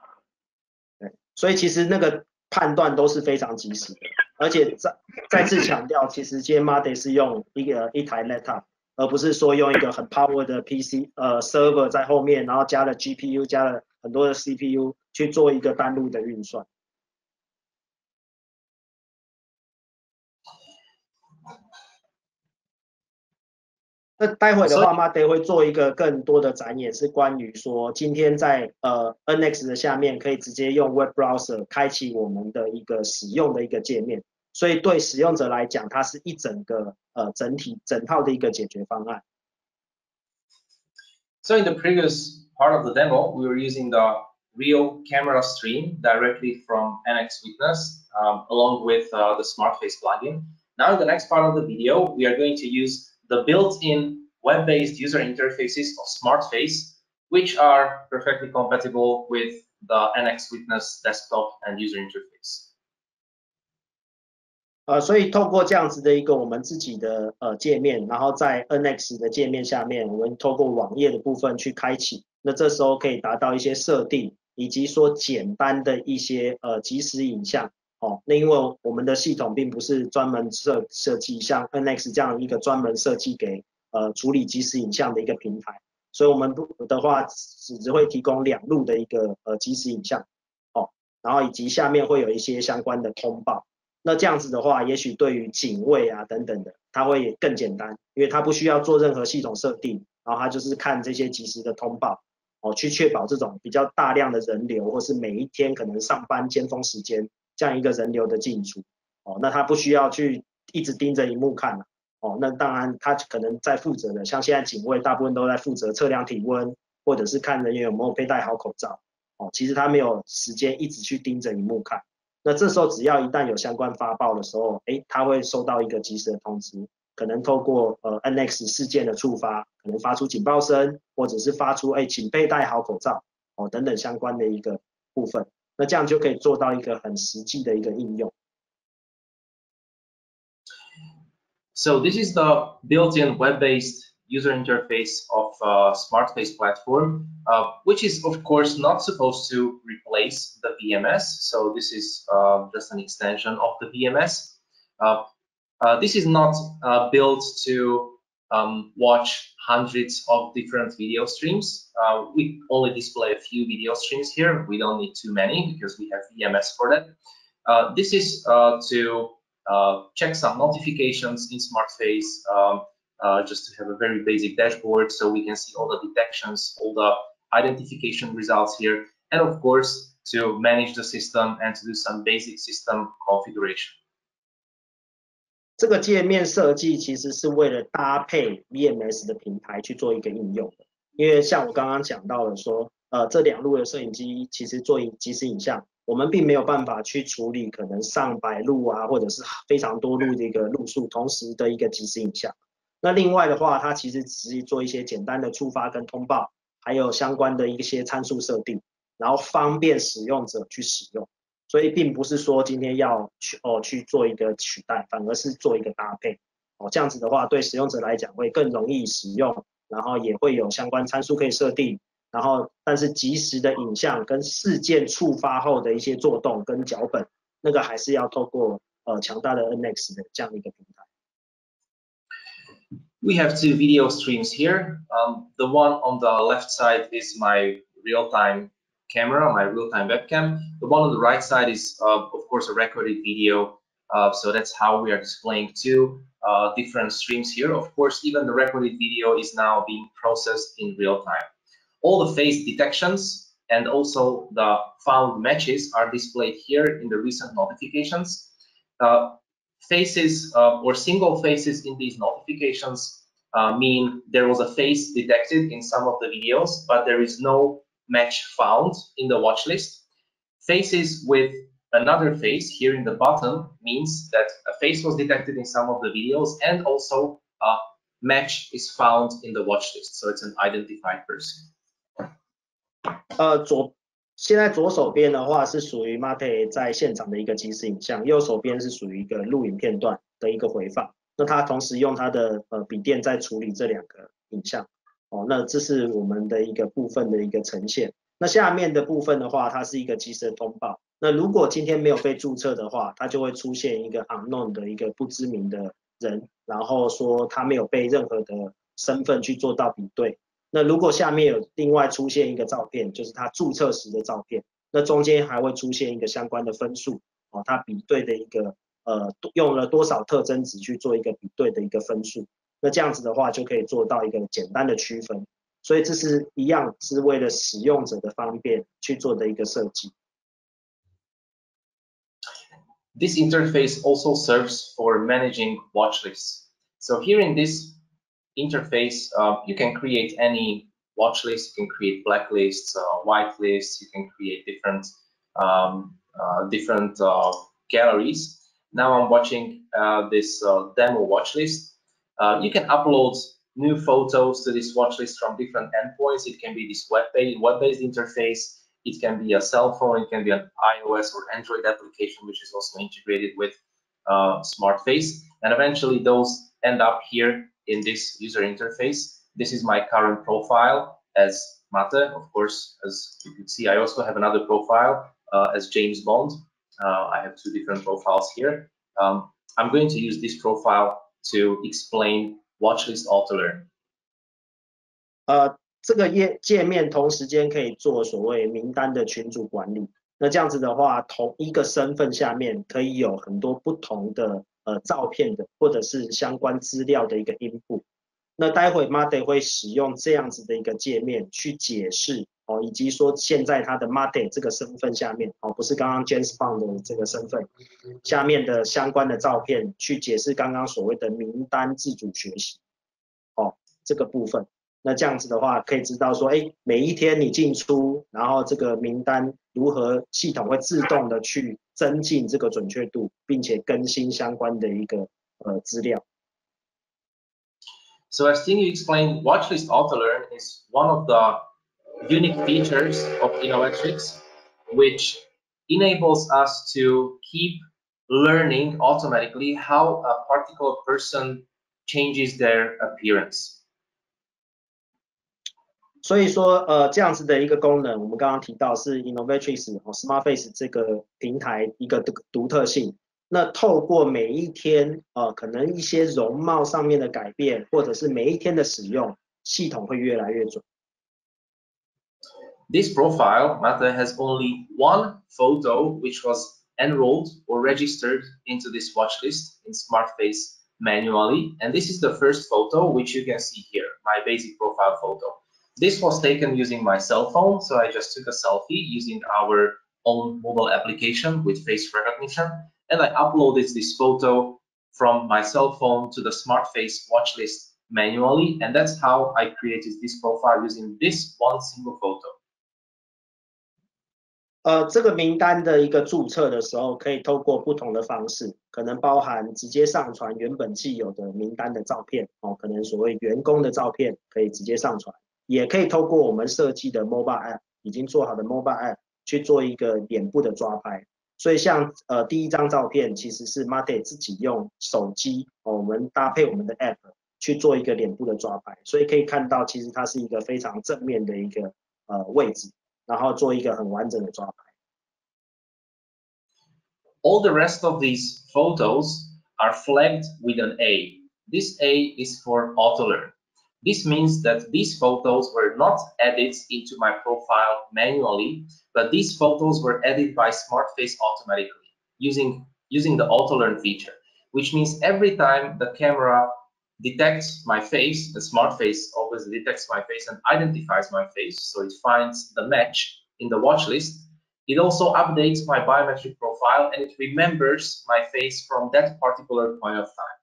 对，所以其实那个判断都是非常及时的，而且再再次强调，其实今天 Mate 是用一个一台 laptop，而不是说用一个很 power 的 PC 呃 server 在后面，然后加了 GPU 加了很多的 CPU 去做一个单路的运算。那待会的话，Mate 会做一个更多的展演，是关于说今天在呃 NX 的下面可以直接用 Web Browser 开启我们的一个使用的一个界面，所以对使用者来讲，它是一整个呃整体整套的一个解决方案。So in the previous part of the demo, we were using the real camera stream directly from NX Witness um, along with uh, the SmartFace plugin. Now in the next part of the video, we are going to use the built-in web-based user interfaces of SmartFace, which are perfectly compatible with the NX Witness desktop and user interface. 呃，所以透过这样子的一个我们自己的呃界面，然后在 NX 的界面下面，我们透过网页的部分去开启，那这时候可以达到一些设定，以及说简单的一些呃即时影像。哦，那因为我们的系统并不是专门设设计像 NX 这样一个专门设计给呃处理即时影像的一个平台，所以我们不的话只只会提供两路的一个呃即时影像，哦，然后以及下面会有一些相关的通报。那这样子的话，也许对于警卫啊等等的，它会更简单，因为它不需要做任何系统设定，然后它就是看这些及时的通报，哦，去确保这种比较大量的人流，或是每一天可能上班尖峰时间这样一个人流的进出，哦，那他不需要去一直盯着荧幕看了，哦，那当然他可能在负责的，像现在警卫大部分都在负责测量体温，或者是看人员有没有佩戴好口罩，哦，其实他没有时间一直去盯着荧幕看。那这时候只要一旦有相关发报的时候，哎，他会收到一个及时的通知，可能透过呃 NX 事件的触发，可能发出警报声，或者是发出哎，请佩戴好口罩哦等等相关的一个部分，那这样就可以做到一个很实际的一个应用。So this is the built-in web-based user interface of uh, SmartFace platform, uh, which is of course not supposed to replace the VMS. So this is uh, just an extension of the VMS. Uh, uh, this is not uh, built to um, watch hundreds of different video streams. we only display a few video streams here. We don't need too many because we have VMS for that. this is to check some notifications in SmartFace, um, uh, just to have a very basic dashboard so we can see all the detections, all the identification results here, and of course to manage the system and to do some basic system configuration. 这个界面设计其实是为了搭配 VMS 的平台去做一个应用的，因为像我刚刚讲到了说，呃，这两路的摄影机其实做即时影像，我们并没有办法去处理可能上百路啊，或者是非常多路的一个路数同时的一个即时影像。 那另外的话，它其实只是做一些简单的触发跟通报，还有相关的一些参数设定，然后方便使用者去使用。所以并不是说今天要去哦去做一个取代，反而是做一个搭配。哦，这样子的话，对使用者来讲会更容易使用，然后也会有相关参数可以设定，然后但是及时的影像跟事件触发后的一些做动跟脚本，那个还是要透过呃强大的 NX 的这样一个平台。We have two video streams here. Um, the one on the left side is my real-time camera, my real-time webcam. The one on the right side is, uh, of course, a recorded video. Uh, so that's how we are displaying two uh, different streams here. Of course, even the recorded video is now being processed in real time. All the face detections and also the found matches are displayed here in the recent notifications. Uh, faces uh, or single faces in these notifications uh, mean there was a face detected in some of the videos, but there is no match found in the watch list. Faces with another face here in the bottom means that a face was detected in some of the videos and also a match is found in the watch list. So it's an identified person. 呃，左现在左手边的话是属于 Mate 在现场的一个即时影像，右手边是属于一个录影片段的一个回放。那它同时用它的呃笔电在处理这两个影像。哦，那这是我们的一个部分的一个呈现。那下面的部分的话，它是一个即时的通报。那如果今天没有被注册的话，它就会出现一个 unknown 的一个不知名的人，然后说他没有被任何的身份去做到比对。那如果下面有另外出现一个照片，就是他注册时的照片，那中间还会出现一个相关的分数，哦，他比对的一个呃用了多少特征值去做一个比对的一个分数，那这样子的话就可以做到一个简单的区分。所以这是一样是为了使用者的方便去做的一个设计。This interface also serves for managing watch lists. So here in this interface, uh, you can create any watch list, you can create blacklists, uh, white lists, you can create different um, uh, different uh, galleries. Now I'm watching uh, this uh, demo watch list. you can upload new photos to this watch list from different endpoints. It can be this web-based web-based interface. It can be a cell phone. It can be an iOS or Android application, which is also integrated with SmartFace. And eventually those end up here in this user interface. This is my current profile as Mate. Of course, as you can see, I also have another profile uh, as James Bond. Uh, I have two different profiles here. Um, I'm going to use this profile to explain Watchlist Auto Learn。呃，这个页界面同时间可以做所谓名单的群组管理。那这样子的话，同一个身份下面可以有很多不同的 呃照片的或者是相关资料的一个 input。那待会 Mate 会使用这样子的一个界面去解释哦，以及说现在他的 Mate 这个身份下面哦，不是刚刚 James Bond 的这个身份下面的相关的照片去解释刚刚所谓的名单自主学习哦这个部分。那这样子的话，可以知道说，哎，每一天你进出，然后这个名单如何系统会自动的去增进这个准确度，并且更新相关的一个呃资料。So as Tingy explained, Watchlist AutoLearn is one of the unique features of Innovatrix, which enables us to keep learning automatically how a particular person changes their appearance. 所以说，呃，这样子的一个功能，我们刚刚提到是 Innovatrix 和 SmartFace 这个平台一个独独特性。那透过每一天，呃，可能一些容貌上面的改变，或者是每一天的使用，系统会越来越准。This profile Mate has only one photo which was enrolled or registered into this watch list in SmartFace manually, and this is the first photo which you can see here, my basic profile photo. This was taken using my cell phone, so I just took a selfie using our own mobile application with face recognition, and I uploaded this photo from my cell phone to the SmartFace watch list manually, and that's how I created this profile using this one single photo. 呃，这个名单的一个注册的时候，可以透过不同的方式，可能包含直接上传原本既有的名单的照片，哦，可能所谓员工的照片可以直接上传， 也可以透过我们设计的 mobile app，已经做好的 mobile app 去做一个脸部的抓拍。所以像呃第一张照片其实是 Mate 自己用手机哦，我们搭配我们的 app 去做一个脸部的抓拍，所以可以看到其实它是一个非常正面的一个呃位置，然后做一个很完整的抓拍。All the rest of these photos are flagged with an A. This A is for auto learn. This means that these photos were not added into my profile manually, but these photos were added by SmartFace automatically using, using the auto-learn feature, which means every time the camera detects my face, the SmartFace always detects my face and identifies my face, so it finds the match in the watch list. It also updates my biometric profile and it remembers my face from that particular point of time.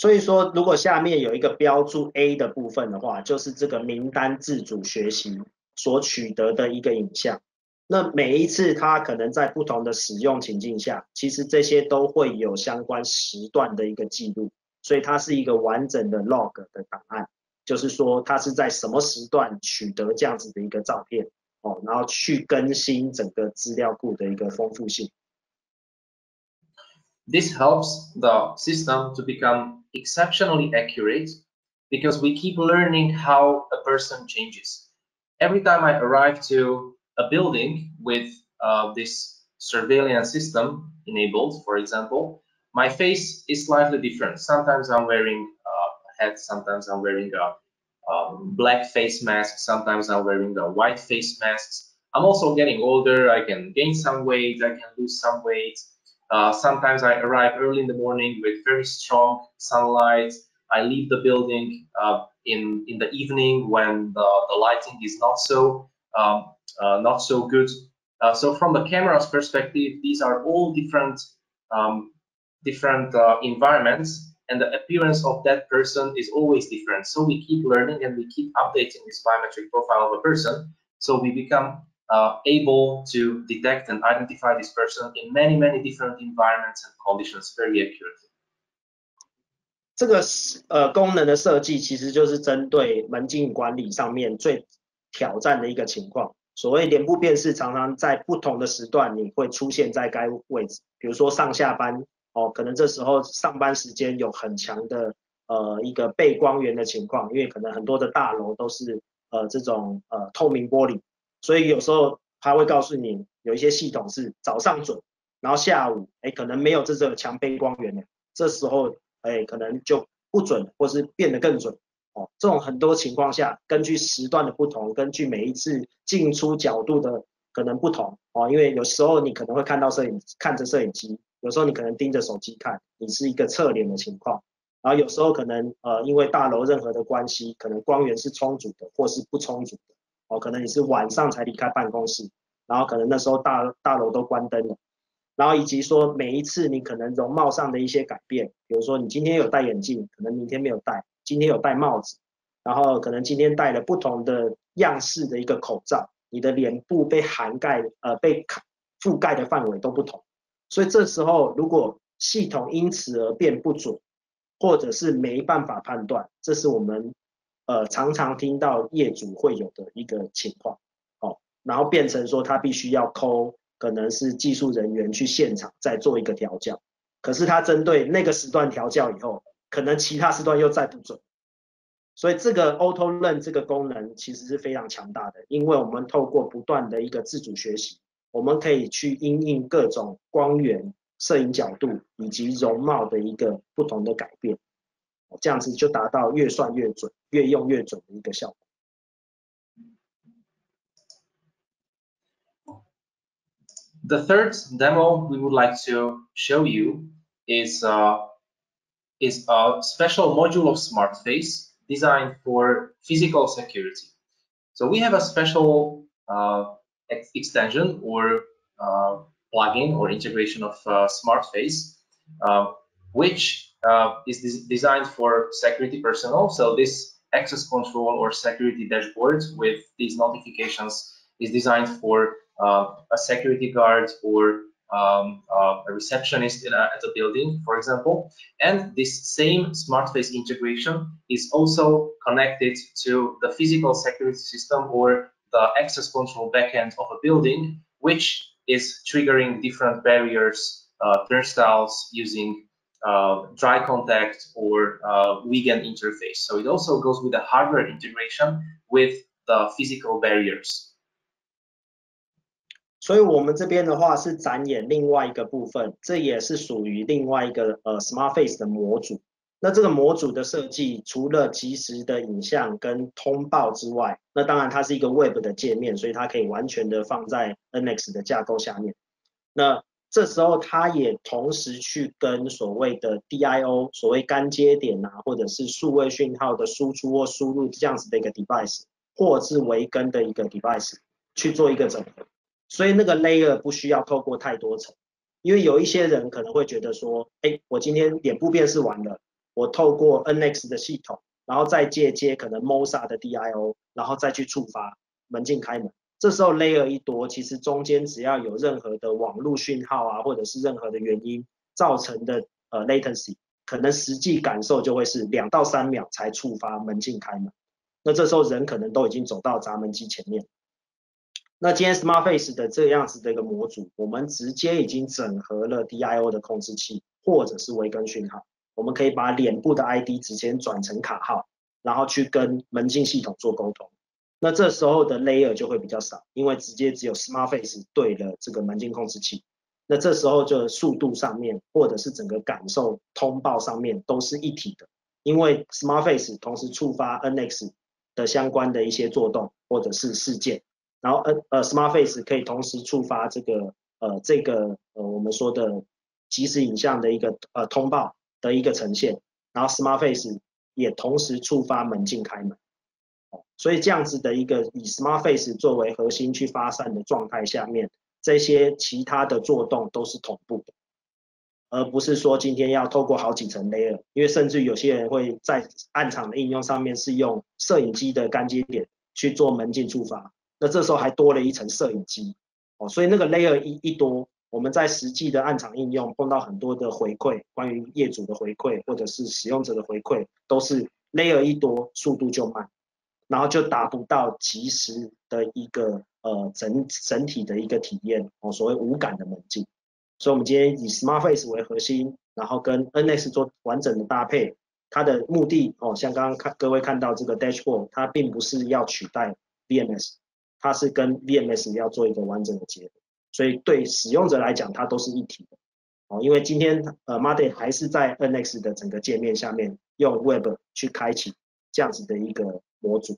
所以说，如果下面有一个标注 A 的部分的话，就是这个名单自主学习所取得的一个影像。那每一次它可能在不同的使用情境下，其实这些都会有相关时段的一个记录，所以它是一个完整的 log 的档案，就是说它是在什么时段取得这样子的一个照片哦，然后去更新整个资料库的一个丰富性。This helps the system to become exceptionally accurate because we keep learning how a person changes. Every time I arrive to a building with uh, this surveillance system enabled, for example, my face is slightly different. Sometimes I'm wearing a hat, sometimes I'm wearing a um, black face mask, sometimes I'm wearing a white face mask. I'm also getting older, I can gain some weight, I can lose some weight. Uh, sometimes I arrive early in the morning with very strong sunlight. I leave the building uh, in in the evening when the, the lighting is not so um, uh, not so good. Uh, so from the camera's perspective, these are all different um, different uh, environments, and the appearance of that person is always different. So we keep learning and we keep updating this biometric profile of a person. So we become uh, able to detect and identify this person in many many different environments and conditions very accurately. 这个呃功能的设计其实就是针对门禁管理上面最挑战的一个情况。所谓脸部辨识，常常在不同的时段你会出现在该位置，比如说上下班哦，可能这时候上班时间有很强的呃一个背光源的情况，因为可能很多的大楼都是呃这种呃透明玻璃，所以有时候他会告诉你有一些系统是早上准，然后下午哎可能没有这个强背光源的，这时候。哎，可能就不准，或是变得更准哦。这种很多情况下，根据时段的不同，根据每一次进出角度的可能不同哦。因为有时候你可能会看到摄影，看着摄影机；有时候你可能盯着手机看，你是一个侧脸的情况。然后有时候可能呃，因为大楼任何的关系，可能光源是充足的，或是不充足的哦。可能你是晚上才离开办公室，然后可能那时候大大楼都关灯了。然后以及说每一次你可能容貌上的一些改变，比如说你今天有戴眼镜，可能明天没有戴；今天有戴帽子，然后可能今天戴了不同的样式的一个口罩，你的脸部被涵盖呃被覆盖的范围都不同。所以这时候如果系统因此而变不准，或者是没办法判断，这是我们呃常常听到业主会有的一个情况。哦，然后变成说他必须要抠。可能是技术人员去现场再做一个调教，可是他针对那个时段调教以后，可能其他时段又再不准，所以这个 Auto Run 这个功能其实是非常强大的，因为我们透过不断的一个自主学习，我们可以去因应各种光源、摄影角度以及容貌的一个不同的改变，这样子就达到越算越准、越用越准的一个效果。The third demo we would like to show you is, uh, is a special module of SmartFace designed for physical security. So we have a special uh, ex extension or uh, plugin or integration of uh, SmartFace, uh, which uh, is des designed for security personnel. So this access control or security dashboard with these notifications is designed for uh, a security guard or um, uh, a receptionist a, at a building, for example. And this same SmartFace integration is also connected to the physical security system or the access control backend of a building, which is triggering different barriers, uh, turnstiles using uh, dry contact or uh, vegan interface. So it also goes with the hardware integration with the physical barriers. 所以我们这边的话是展演另外一个部分，这也是属于另外一个呃 SmartFace 的模组。那这个模组的设计，除了即时的影像跟通报之外，那当然它是一个 Web 的界面，所以它可以完全的放在 NX 的架构下面。那 这时候它也同时去跟所谓的 DIO，所谓干接点啊，或者是数位讯号的输出或输入这样子的一个 device，或是维根的一个 device 去做一个整合。所以那个 layer 不需要透过太多层，因为有一些人可能会觉得说，哎，我今天脸部辨识完了，我透过 NX 的系统，然后再接接可能 MOSA 的 DIO，然后再去触发门禁开门。这时候 layer 一多，其实中间只要有任何的网络讯号啊，或者是任何的原因造成的呃 latency，可能实际感受就会是两到三秒才触发门禁开门。那这时候人可能都已经走到闸门机前面。那今天 SmartFace 的这样子的一个模组，我们直接已经整合了 DIO 的控制器，或者是微根讯号，我们可以把脸部的 ID 直接转成卡号，然后去跟门禁系统做沟通。那这时候的 layer 就会比较少，因为直接只有 SmartFace 对了这个门禁控制器。那这时候就速度上面，或者是整个感受通报上面都是一体的，因为 SmartFace 同时触发 NX 的相关的一些作动或者是事件。然后呃呃，SmartFace 可以同时触发这个呃这个呃我们说的即时影像的一个呃通报的一个呈现，然后 Smart Face 也同时触发门禁开门。所以这样子的一个以 Smart Face 作为核心去发散的状态下面，这些其他的做动都是同步的，而不是说今天要透过好几层 layer，因为甚至有些人会在暗场的应用上面是用摄影机的干接点去做门禁触发，那这时候还多了一层摄影机，哦，所以那个 layer 一一多，我们在实际的暗场应用碰到很多的回馈，关于业主的回馈或者是使用者的回馈，都是 layer 一多，速度就慢。然后就达不到及时的一个呃整整体的一个体验哦，所谓无感的门禁。所以，我们今天以 Smart Face 为核心，然后跟 NX 做完整的搭配。它的目的哦，像刚刚看各位看到这个 Dashboard，它并不是要取代 VMS，它是跟 VMS 要做一个完整的结合。所以，对使用者来讲，它都是一体的哦。因为今天呃 m a d y 还是在 NX 的整个界面下面用 Web 去开启这样子的一个。模组，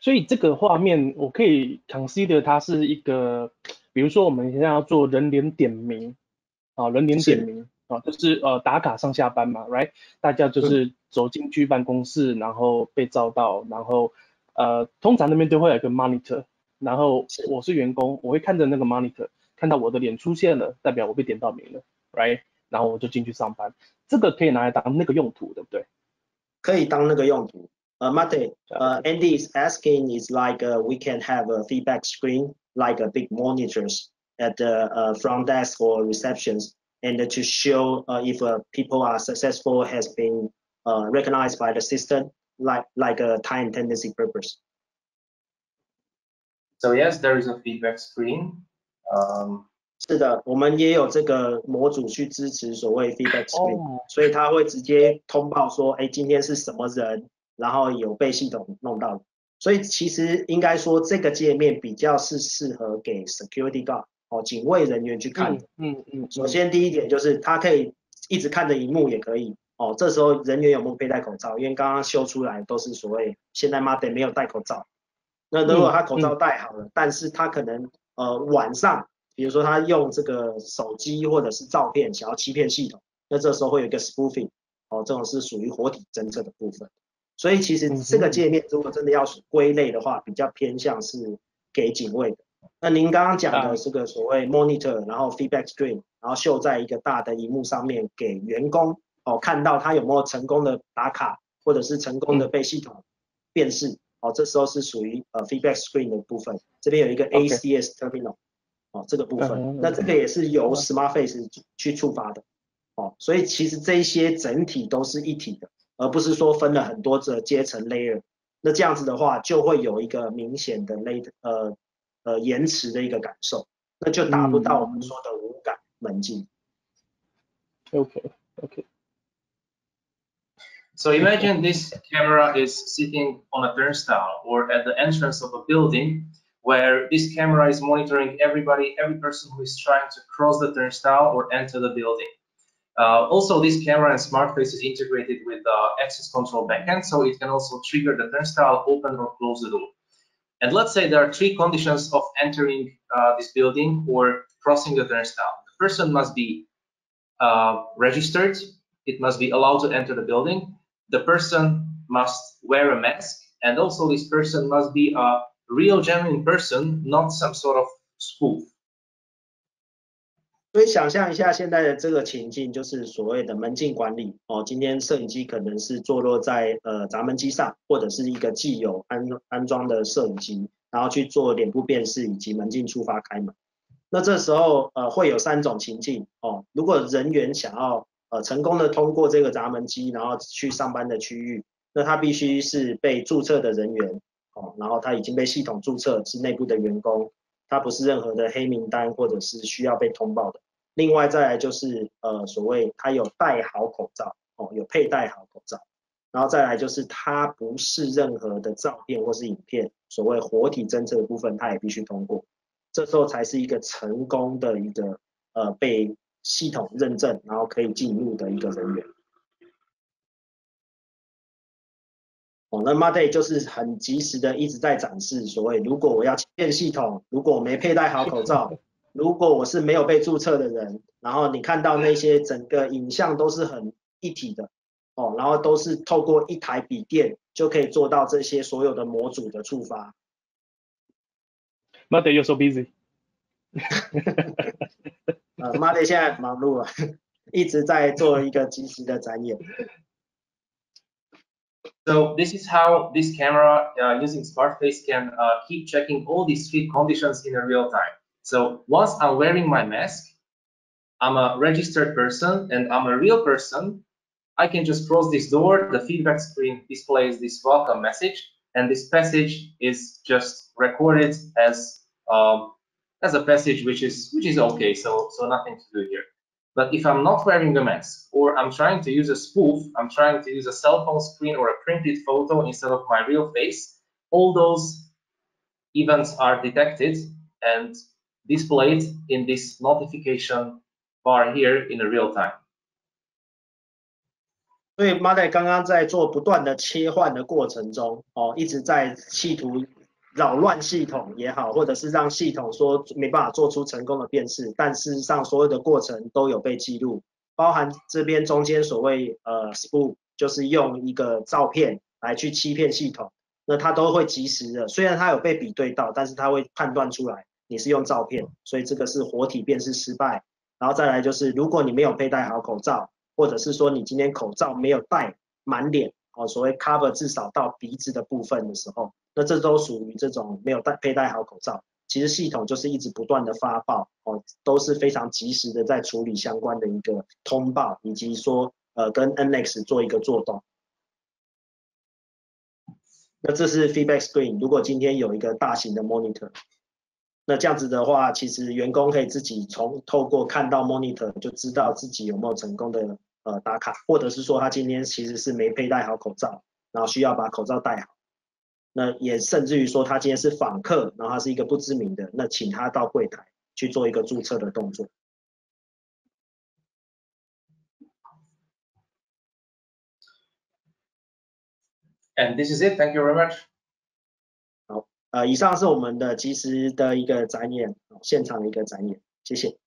所以这个画面我可以 consider 它是一个，比如说我们现在要做人脸点名啊，人脸点名啊，就是呃打卡上下班嘛，right？大家就是走进去办公室，然后被照到，然后呃通常那边都会有一个 monitor，然后我是员工，我会看着那个 monitor，看到我的脸出现了，代表我被点到名了，right？然后我就进去上班，这个可以拿来当那个用途，对不对？可以当那个用途。Uh, Mate, uh, Andy is asking is like uh, we can have a feedback screen like a big monitors at the uh, front desk or receptions and to show uh, if uh, people are successful has been uh, recognized by the system like like a time tendency purpose. So yes, there is a feedback screen. Um, 是的，我们也有这个模组去支持所谓 feedback screen，、哦、所以它会直接通报说，哎，今天是什么人 然后有被系统弄到，所以其实应该说这个界面比较是适合给 security guard 哦警卫人员去看的。嗯嗯。首先第一点就是他可以一直看着荧幕也可以哦，这时候人员有没有佩戴口罩？因为刚刚修出来都是所谓现在 a d 没有戴口罩。那如果他口罩戴好了，但是他可能呃晚上，比如说他用这个手机或者是照片想要欺骗系统，那这时候会有一个 spoofing 哦，这种是属于活体侦测的部分。所以其实这个界面如果真的要归类的话，比较偏向是给警卫的。那您刚刚讲的这个所谓 monitor，然后 feedback screen，然后秀在一个大的荧幕上面给员工哦看到他有没有成功的打卡，或者是成功的被系统辨识哦，这时候是属于呃 feedback screen 的部分。这边有一个 ACS terminal 哦，这个部分，那这个也是由 Smart Face 去触发的哦，所以其实这一些整体都是一体的。而不是说分了很多个阶层 layer，那这样子的话就会有一个明显的 late 呃呃延迟的一个感受，那就达不到我们说的无感门禁。Okay, okay. So imagine this camera is sitting on a turnstile or at the entrance of a building where this camera is monitoring everybody, every person who is trying to cross the turnstile or enter the building. Uh, also, this camera and smart face is integrated with the uh, access control backend, so it can also trigger the turnstile, open or close the door. And let's say there are three conditions of entering uh, this building or crossing the turnstile. The person must be uh, registered, it must be allowed to enter the building, the person must wear a mask, and also this person must be a real genuine person, not some sort of spoof. 所以想象一下现在的这个情境，就是所谓的门禁管理哦。今天摄影机可能是坐落在呃闸门机上，或者是一个既有安安装的摄影机，然后去做脸部辨识以及门禁触发开门。那这时候呃会有三种情境哦。如果人员想要呃成功的通过这个闸门机，然后去上班的区域，那他必须是被注册的人员哦，然后他已经被系统注册是内部的员工。它不是任何的黑名单，或者是需要被通报的。另外再来就是呃所谓他有戴好口罩哦，有佩戴好口罩，然后再来就是它不是任何的照片或是影片，所谓活体侦测的部分，它也必须通过。这时候才是一个成功的一个呃被系统认证，然后可以进入的一个人员。哦，那 Monday 就是很及时的一直在展示所谓，如果我要骗系统，如果我没佩戴好口罩，如果我是没有被注册的人，然后你看到那些整个影像都是很一体的哦，然后都是透过一台笔电就可以做到这些所有的模组的触发。Monday you're so busy. <laughs> 呃，Monday 现在忙碌了，<laughs> 一直在做一个及时的展演。So this is how this camera uh, using SmartFace can uh, keep checking all these street conditions in a real time. So once I'm wearing my mask, I'm a registered person and I'm a real person. I can just cross this door. The feedback screen displays this welcome message, and this passage is just recorded as um, as a passage which is which is okay. So so nothing to do here. But if I'm not wearing a mask or I'm trying to use a spoof, I'm trying to use a cell phone screen or a printed photo instead of my real face, all those events are detected and displayed in this notification bar here in a real time. 所以 Mother 刚刚在做不断的切换的过程中，哦，一直在企图 扰乱系统也好，或者是让系统说没办法做出成功的辨识，但事实上所有的过程都有被记录，包含这边中间所谓呃 spoof，就是用一个照片来去欺骗系统，那它都会及时的，虽然它有被比对到，但是它会判断出来。你是用照片，所以这个是活体辨识失败。然后再来就是，如果你没有佩戴好口罩，或者是说你今天口罩没有戴满脸，哦，所谓 cover 至少到鼻子的部分的时候，那这都属于这种没有戴佩戴好口罩。其实系统就是一直不断的发报，哦，都是非常及时的在处理相关的一个通报，以及说呃跟 NX 做一个做动。那这是 feedback screen。如果今天有一个大型的 monitor。那这样子的话，其实员工可以自己从透过看到 monitor 就知道自己有没有成功的呃打卡，或者是说他今天其实是没佩戴好口罩，然后需要把口罩戴好。那也甚至于说他今天是访客，然后他是一个不知名的，那请他到柜台去做一个注册的动作。And this is it. Thank you very much. 呃，以上是我们的及时的一个展演，现场的一个展演，谢谢。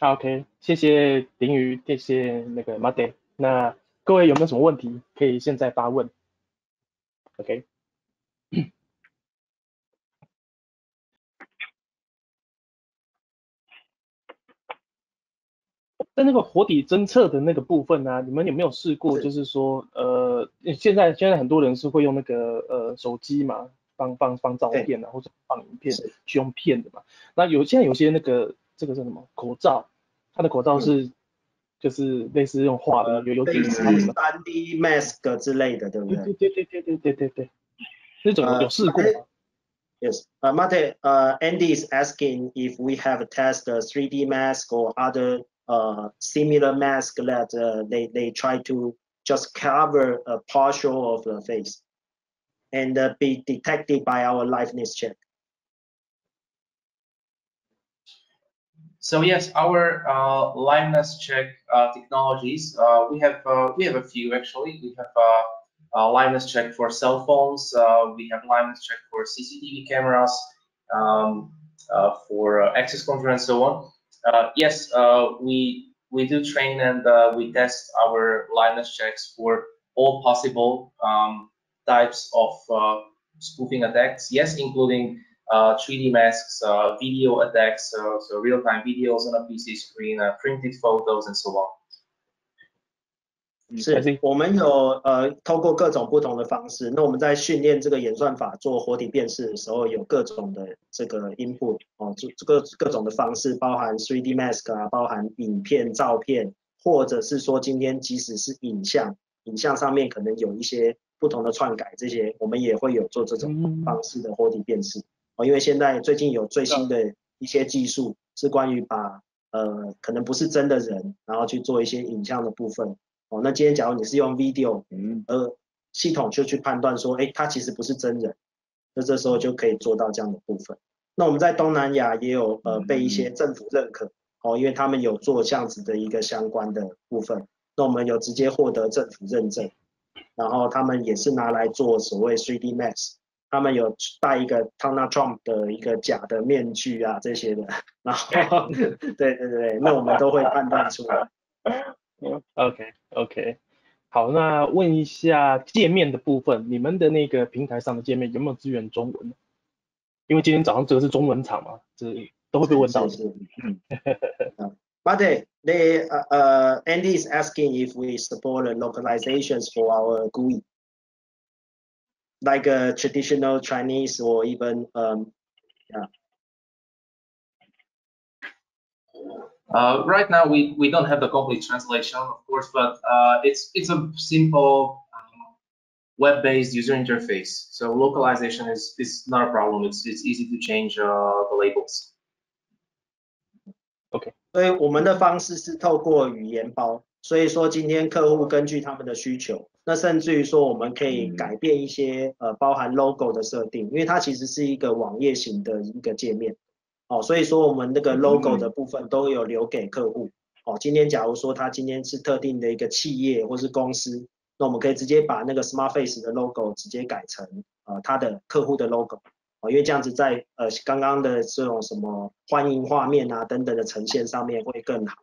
OK，谢谢林宇，谢谢那个 m a d 那各位有没有什么问题可以现在发问？OK。在那个活体侦测的那个部分呢，你们有没有试过？就是说，呃，现在现在很多人是会用那个呃手机嘛，放放放照片啊，或者放影片去用骗的嘛。那有现在有些那个这个是什么口罩？它的口罩是就是类似用画的，有有类似三 D mask 之类的，对不对？对对对对对对对对，那种有试过吗？Yes, uh, Mate, uh, Andy is asking if we have tested 3D mask or other uh, similar mask that uh, they, they try to just cover a partial of the face and uh, be detected by our liveness check. So yes, our uh, liveness check uh, technologies, uh, we have uh, we have a few actually. We have uh, liveness check for cell phones. Uh, we have liveness check for CCTV cameras, um, for access control and so on. Uh, yes, uh, we we do train and uh, we test our liveness checks for all possible um, types of spoofing attacks. Yes, including 3D masks, video attacks, so real-time videos on a PC screen, printed photos, and so on. 是我们有呃透过各种不同的方式，那我们在训练这个演算法做活体辨识的时候，有各种的这个 input 哦，这这个各种的方式，包含 3D mask 啊，包含影片、照片，或者是说今天即使是影像，影像上面可能有一些不同的篡改，这些我们也会有做这种方式的活体辨识哦，因为现在最近有最新的一些技术是关于把呃可能不是真的人，然后去做一些影像的部分。哦，那今天假如你是用 video，嗯，而系统就去判断说，哎，它其实不是真人，那这时候就可以做到这样的部分。那我们在东南亚也有呃被一些政府认可，哦，因为他们有做这样子的一个相关的部分，那我们有直接获得政府认证，然后他们也是拿来做所谓 3D Max，他们有戴一个 Donald Trump 的一个假的面具啊这些的，<laughs> 然后对对对，那我们都会判断出来。OK OK，好，那问一下界面的部分，你们的那个平台上的界面有没有支援中文？因为今天早上这个是中文场嘛，这都会被问到。是嗯。But they uh, uh Andy is asking if we support localizations for our GUI, like a traditional Chinese or even um yeah. Uh, right now, we, we don't have the complete translation, of course, but uh, it's it's a simple um, web-based user interface. So localization is, is not a problem. It's it's easy to change uh, the labels. OK，所以我们的方式是透过语言包，所以说今天客户根据他们的需求， 那甚至于说我们可以改变一些呃包含 logo 的设定，因为它其实是一个网页型的一个界面。哦，所以说我们那个 logo 的部分都有留给客户。哦，今天假如说他今天是特定的一个企业或是公司，那我们可以直接把那个 Smart Face 的 logo 直接改成呃他的客户的 logo。哦，因为这样子在呃刚刚的这种什么欢迎画面啊等等的呈现上面会更好。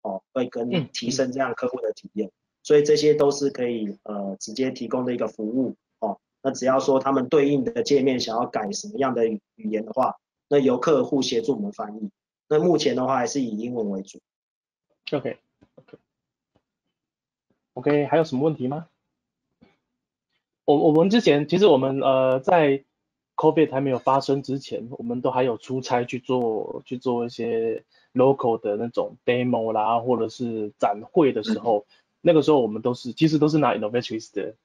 哦，会更提升这样客户的体验。所以这些都是可以呃直接提供的一个服务。哦，那只要说他们对应的界面想要改什么样的语言的话。那由客户协助我们翻译。那目前的话还是以英文为主。OK，OK，OK，还有什么问题吗？我我们之前其实我们呃在 COVID 还没有发生之前，我们都还有出差去做去做一些 local 的那种 demo 啦，或者是展会的时候，那个时候我们都是其实都是拿 Innovatrix 的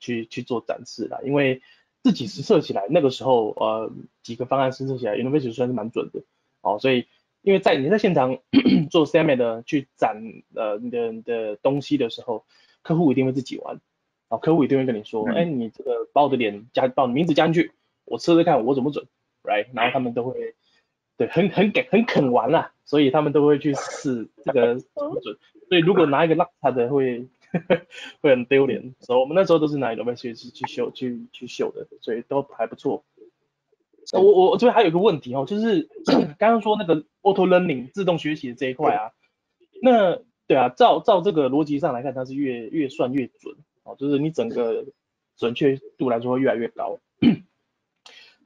去去做展示啦，因为。自己实测起来，那个时候呃几个方案实测起来，innovation 算是蛮准的哦。所以因为在你在现场 <coughs> 做 s e m i 的去展呃你的你的东西的时候，客户一定会自己玩哦，客户一定会跟你说，哎你这个把我的脸加把我的名字加进去，我测测看我准不准，right？然后他们都会对很很给很肯玩啊，所以他们都会去试这个 <laughs> 准不准。所以如果拿一个邋遢的会。<laughs> 会很丢脸，所以我们那时候都是拿 Innovation 去秀、去去秀的，所以都还不错。我我我这边还有一个问题哦，就是 <coughs> 刚刚说那个 Auto Learning 自动学习的这一块啊，那对啊，照照这个逻辑上来看，它是越越算越准哦，就是你整个准确度来说会越来越高。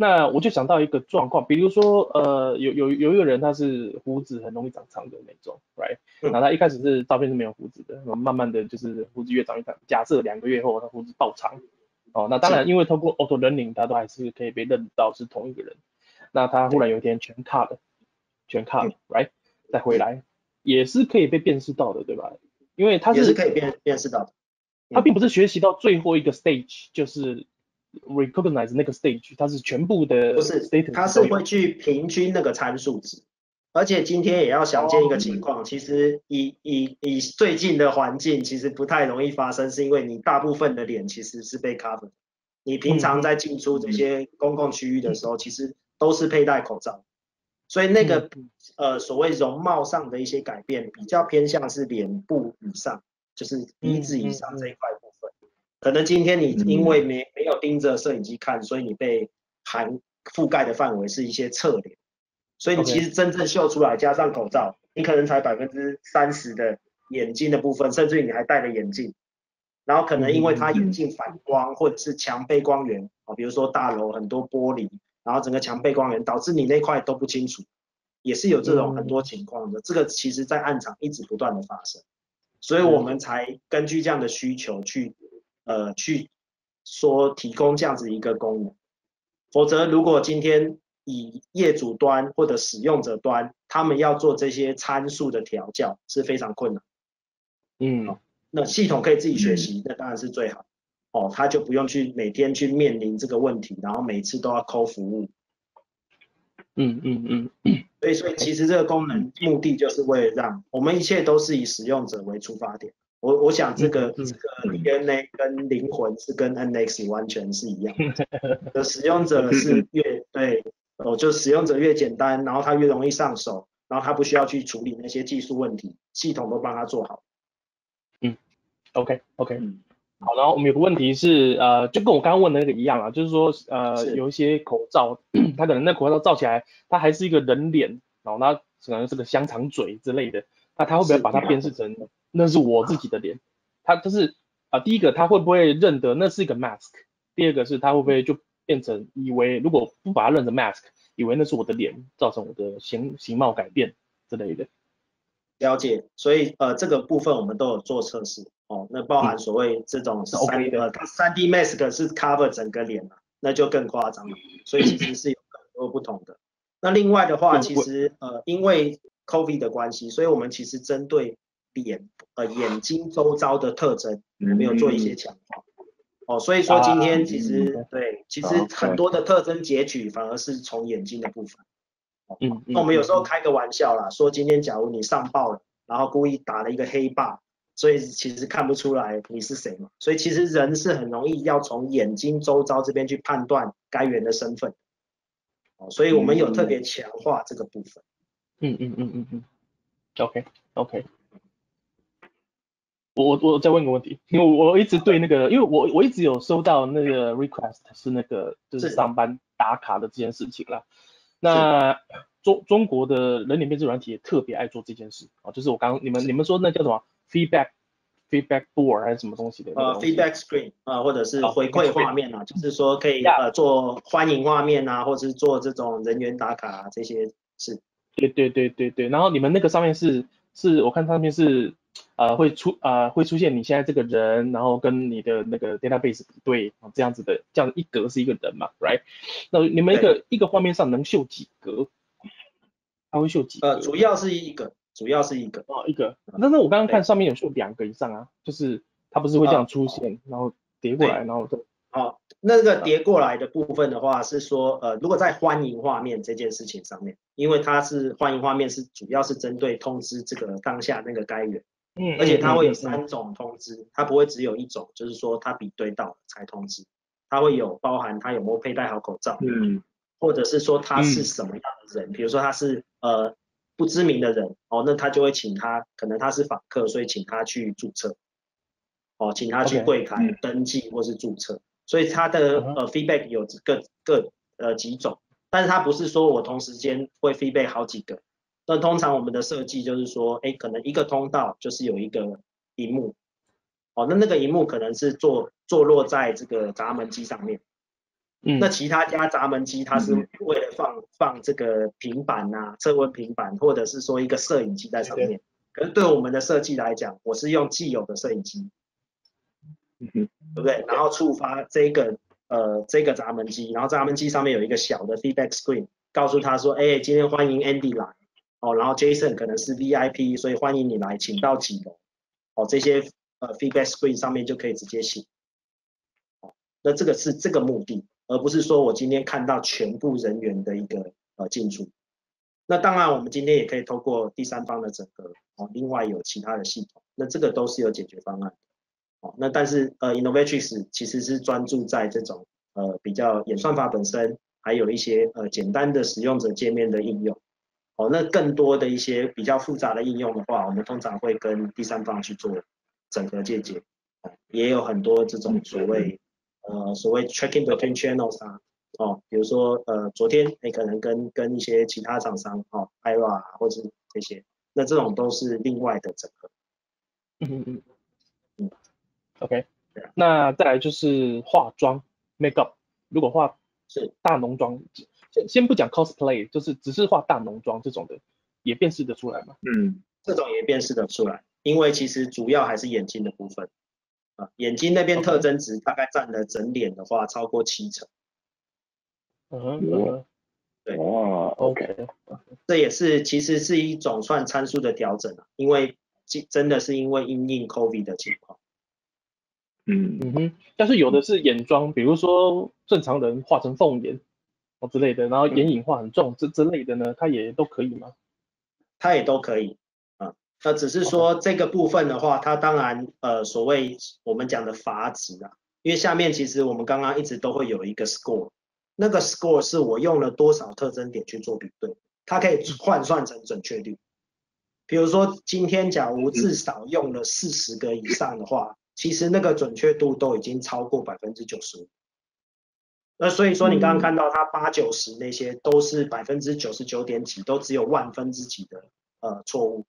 那我就想到一个状况，比如说，呃，有有有一个人他是胡子很容易长长的那种，right？然后他一开始是照片是没有胡子的，然后慢慢的就是胡子越长越长。假设两个月后他胡子爆长，哦，那当然因为通过 auto learning，他都还是可以被认到是同一个人。那他忽然有一天全 cut 了，全 cut 了，right？再回来也是可以被辨识到的，对吧？因为他是可以辨辨识到的，他并不是学习到最后一个 stage 就是。Recognize 那个 stage，它是全部的，不是，它是会去平均那个参数值，而且今天也要想见一个情况，其实以以以最近的环境，其实不太容易发生，是因为你大部分的脸其实是被 cover，你平常在进出这些公共区域的时候，其实都是佩戴口罩，所以那个呃所谓容貌上的一些改变，比较偏向是脸部以上，就是鼻子以上这一块。可能今天你因为没没有盯着摄影机看，所以你被含覆盖的范围是一些侧脸，所以你其实真正秀出来加上口罩，你可能才百分之三十的眼睛的部分，甚至于你还戴了眼镜，然后可能因为它眼镜反光或者是强背光源啊，比如说大楼很多玻璃，然后整个墙背光源导致你那块都不清楚，也是有这种很多情况的，这个其实在暗场一直不断的发生，所以我们才根据这样的需求去。呃，去说提供这样子一个功能，否则如果今天以业主端或者使用者端，他们要做这些参数的调教是非常困难。嗯，那系统可以自己学习，那当然是最好。哦，他就不用去每天去面临这个问题，然后每次都要抠服务。嗯嗯嗯。所以，所以其实这个功能目的就是为了让我们一切都是以使用者为出发点。我我想这个这个 DNA 跟灵魂是跟 NX 完全是一样。<laughs> 的，使用者是越对，哦就使用者越简单，然后他越容易上手，然后他不需要去处理那些技术问题，系统都帮他做好。嗯，OK OK，好，然后我们有个问题是，呃，就跟我刚刚问的那个一样啊，就是说，呃，有一些口罩，它可能那口罩罩起来，它还是一个人脸，然后它可能是个香肠嘴之类的，那它会不会把它辨识成那是我自己的脸？他就是啊，第一个他会不会认得那是一个 mask？第二个是他会不会就变成以为如果不把它认成 mask，以为那是我的脸，造成我的形形貌改变之类的？了解，所以呃这个部分我们都有做测试哦，那包含所谓这种三呃三 D mask 是 cover 整个脸嘛，那就更夸张了，所以其实是有很多不同的。那另外的话，其实呃因为 COVID 的关系，所以我们其实针对脸呃眼睛周遭的特征，没有做一些强化哦，所以说今天其实对，其实很多的特征截取反而是从眼睛的部分。嗯，那我们有时候开个玩笑啦，说今天假如你上报了，然后故意打了一个黑霸，所以其实看不出来你是谁嘛。所以其实人是很容易要从眼睛周遭这边去判断该员的身份。哦，所以我们有特别强化这个部分。嗯嗯嗯嗯嗯。OK OK。我我我再问一个问题，因为我一直对那个，因为我我一直有收到那个 request 是那个就是上班打卡的这件事情啦。那中中国的人脸辨识软体也特别爱做这件事啊，就是我刚你们你们说那叫什么 feedback feedback board 还是什么东西的？呃，feedback screen 啊，或者是回馈画面啊，就是说可以呃做欢迎画面啊，或者是做这种人员打卡啊，这些是。对对对对对，然后你们那个上面是是我看上面是。呃，会出呃会出现你现在这个人，然后跟你的那个 database 比对啊，这样子的，这样一格是一个人嘛，right？那你们一个一个画面上能秀几格？它会秀几？呃，主要是一个，主要是一个哦，一个。那那我刚刚看上面有秀两个以上啊，就是它不是会这样出现，然后叠过来，然后就。好，那个叠过来的部分的话，是说呃，如果在欢迎画面这件事情上面，因为它是欢迎画面是主要是针对通知这个当下那个该员。嗯，而且它会有三种通知，它不会只有一种，就是说它比对到才通知，它会有包含他有没有佩戴好口罩，嗯，或者是说他是什么样的人，比如说他是呃不知名的人，哦，那他就会请他，可能他是访客，所以请他去注册，哦，请他去柜台登记或是注册，所以他的呃 feedback 有各各呃几种，但是他不是说我同时间会 feedback 好几个。那通常我们的设计就是说，哎，可能一个通道就是有一个荧幕，哦，那那个荧幕可能是坐坐落在这个闸门机上面，嗯，那其他家闸门机它是为了放放这个平板呐，测温平板，或者是说一个摄影机在上面，可是对我们的设计来讲，我是用既有的摄影机，嗯哼，对不对？然后触发这个呃这个闸门机，然后闸门机上面有一个小的 feedback screen，告诉他说，哎，今天欢迎 Andy 来。哦，然后 Jason 可能是 VIP，所以欢迎你来，请到几楼。哦，这些呃 feedback screen 上面就可以直接写。哦，那这个是这个目的，而不是说我今天看到全部人员的一个呃进出。那当然，我们今天也可以透过第三方的整合，哦，另外有其他的系统，那这个都是有解决方案的。哦，那但是呃 Innovatrix 其实是专注在这种呃比较演算法本身，还有一些呃简单的使用者界面的应用。哦，那更多的一些比较复杂的应用的话，我们通常会跟第三方去做整合借鉴，也有很多这种所谓呃所谓 tracking between channels 啊，哦，比如说呃昨天你可能跟跟一些其他厂商哦，IRA 或者这些，那这种都是另外的整合。嗯嗯嗯嗯，OK，那再来就是化妆 makeup，如果化是大浓妆。先先不讲 cosplay，就是只是化大浓妆这种的，也辨识得出来吗？嗯，这种也辨识得出来，因为其实主要还是眼睛的部分啊，眼睛那边特征值大概占了整脸的话超过七成。嗯，对，哇，OK，这也是其实是一种算参数的调整啊，因为真真的是因为因应 COVID 的情况。嗯嗯哼，但是有的是眼妆，比如说正常人画成凤眼。哦之类的，然后眼影画很重这之类的呢，它也都可以吗？它也都可以啊，那只是说这个部分的话，它当然呃所谓我们讲的阀值啊，因为下面其实我们刚刚一直都会有一个 score，那个 score 是我用了多少特征点去做比对，它可以换算成准确率。比如说今天假如至少用了四十个以上的话，其实那个准确度都已经超过百分之九十五。那所以说你刚刚看到它八九十那些都是百分之九十九点几，都只有万分之几的呃错误，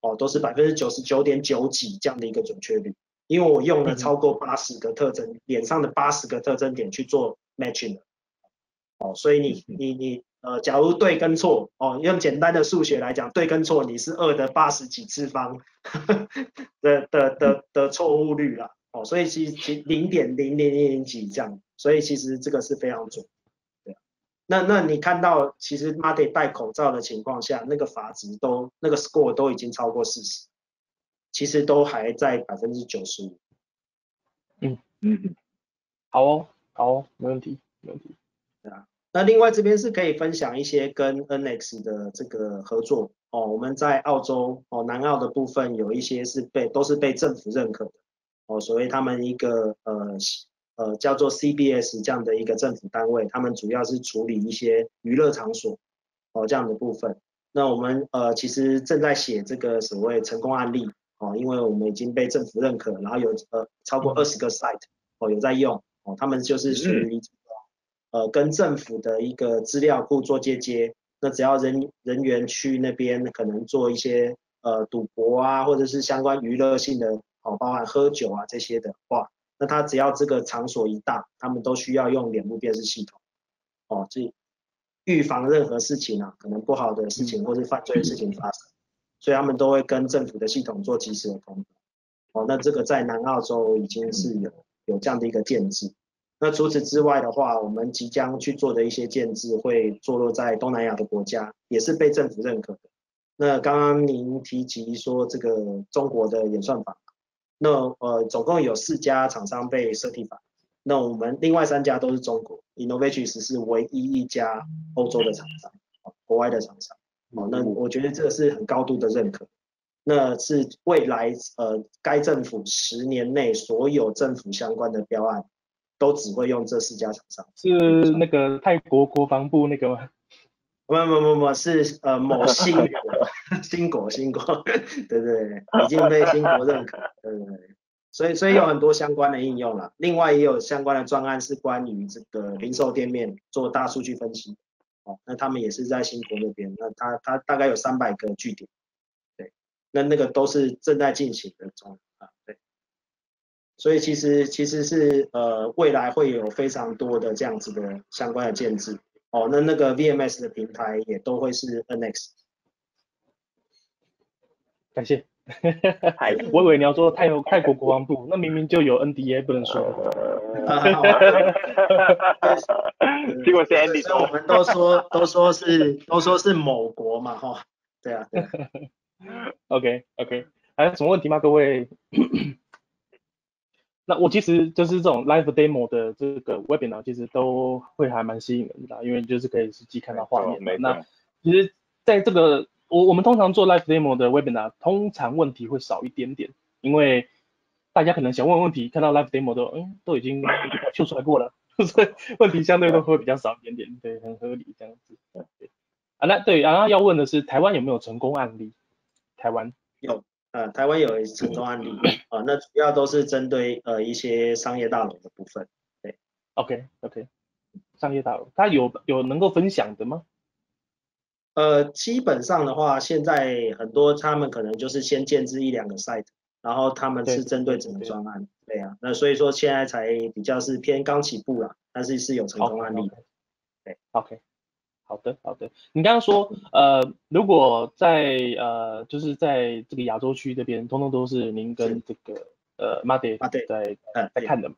哦，都是百分之九十九点九几这样的一个准确率。因为我用了超过八十个特征，脸上的八十个特征点去做 matching 的，哦，所以你你你呃，假如对跟错，哦，用简单的数学来讲，对跟错，你是二的八十几次方的的的的错误率啦，哦，所以其其零点零零零零几这样，所以其实这个是非常准，对，那那你看到其实 m a d 戴口罩的情况下，那个阀值都那个 score 都已经超过四十。其实都还在百分之九十五。嗯嗯，好哦，好哦，没问题，没问题。对啊，那另外这边是可以分享一些跟 NX 的这个合作哦。我们在澳洲哦，南澳的部分有一些是被都是被政府认可的哦，所以他们一个呃呃叫做 CBS 这样的一个政府单位，他们主要是处理一些娱乐场所哦这样的部分。那我们呃其实正在写这个所谓成功案例。哦，因为我们已经被政府认可，然后有呃超过二十个 site 哦有在用哦，他们就是属于呃跟政府的一个资料库做接接，那只要人人员去那边可能做一些呃赌博啊，或者是相关娱乐性的哦，包含喝酒啊这些的话，那他只要这个场所一大，他们都需要用脸部辨识系统哦，这预防任何事情啊，可能不好的事情或是犯罪的事情发生。所以他们都会跟政府的系统做及时的通报。哦，那这个在南澳洲已经是有有这样的一个建制。那除此之外的话，我们即将去做的一些建制会坐落在东南亚的国家，也是被政府认可的。那刚刚您提及说这个中国的演算法，那呃总共有四家厂商被设定法，那我们另外三家都是中国，Innovations 是唯一一家欧洲的厂商，国外的厂商。哦，那我觉得这个是很高度的认可，那是未来呃该政府十年内所有政府相关的标案，都只会用这四家厂商。是那个泰国国防部那个吗？不不不不，是呃某新国，新国新国，对对，已经被新国认可，对对对，所以所以有很多相关的应用了，另外也有相关的专案是关于这个零售店面做大数据分析。哦，那他们也是在新国那边，那他他大概有三百个据点，对，那那个都是正在进行的中啊，对，所以其实其实是呃未来会有非常多的这样子的相关的建制，哦，那那个 VMS 的平台也都会是 NX，感谢。<laughs> 我以为你要说泰国泰国国防部，那明明就有 NDA 不能说。<laughs> <laughs> 结果是 Andy，我们都说都说是都说是某国嘛哈，对啊。OK OK，还有什么问题吗？各位？那我其实就是这种 live demo 的这个 webinar，其实都会还蛮吸引人的，因为就是可以实际看到画面。那其实在这个我我们通常做 live demo 的 webinar，通常问题会少一点点，因为大家可能想问问题，看到 live demo 都嗯都已经秀出来过了，<laughs> 所以问题相对都会比较少一点点，对，很合理这样子。对啊，那对，然后要问的是台湾有没有成功案例？台湾有，呃，台湾有成功案例啊，那主要都是针对呃一些商业大楼的部分。对，OK OK，商业大楼，它有有能够分享的吗？呃，基本上的话，现在很多他们可能就是先建置一两个 site，然后他们是针对整个专案，对啊，那所以说现在才比较是偏刚起步啦，但是是有成功案例的。对，OK，好的好的，你刚刚说呃，如果在呃就是在这个亚洲区这边，通通都是您跟这个呃 m a d 在在看的嘛，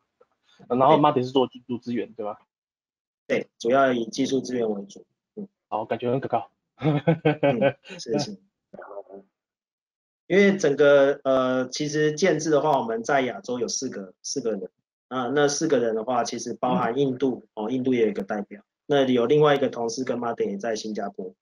然后 a d 是做技术资源对吧？对，主要以技术资源为主，嗯，好，感觉很可靠。是是，因为整个呃，其实建制的话，我们在亚洲有四个四个人。啊，那四个人的话，其实包含印度哦，印度也有一个代表，那有另外一个同事跟 m a d 也在新加坡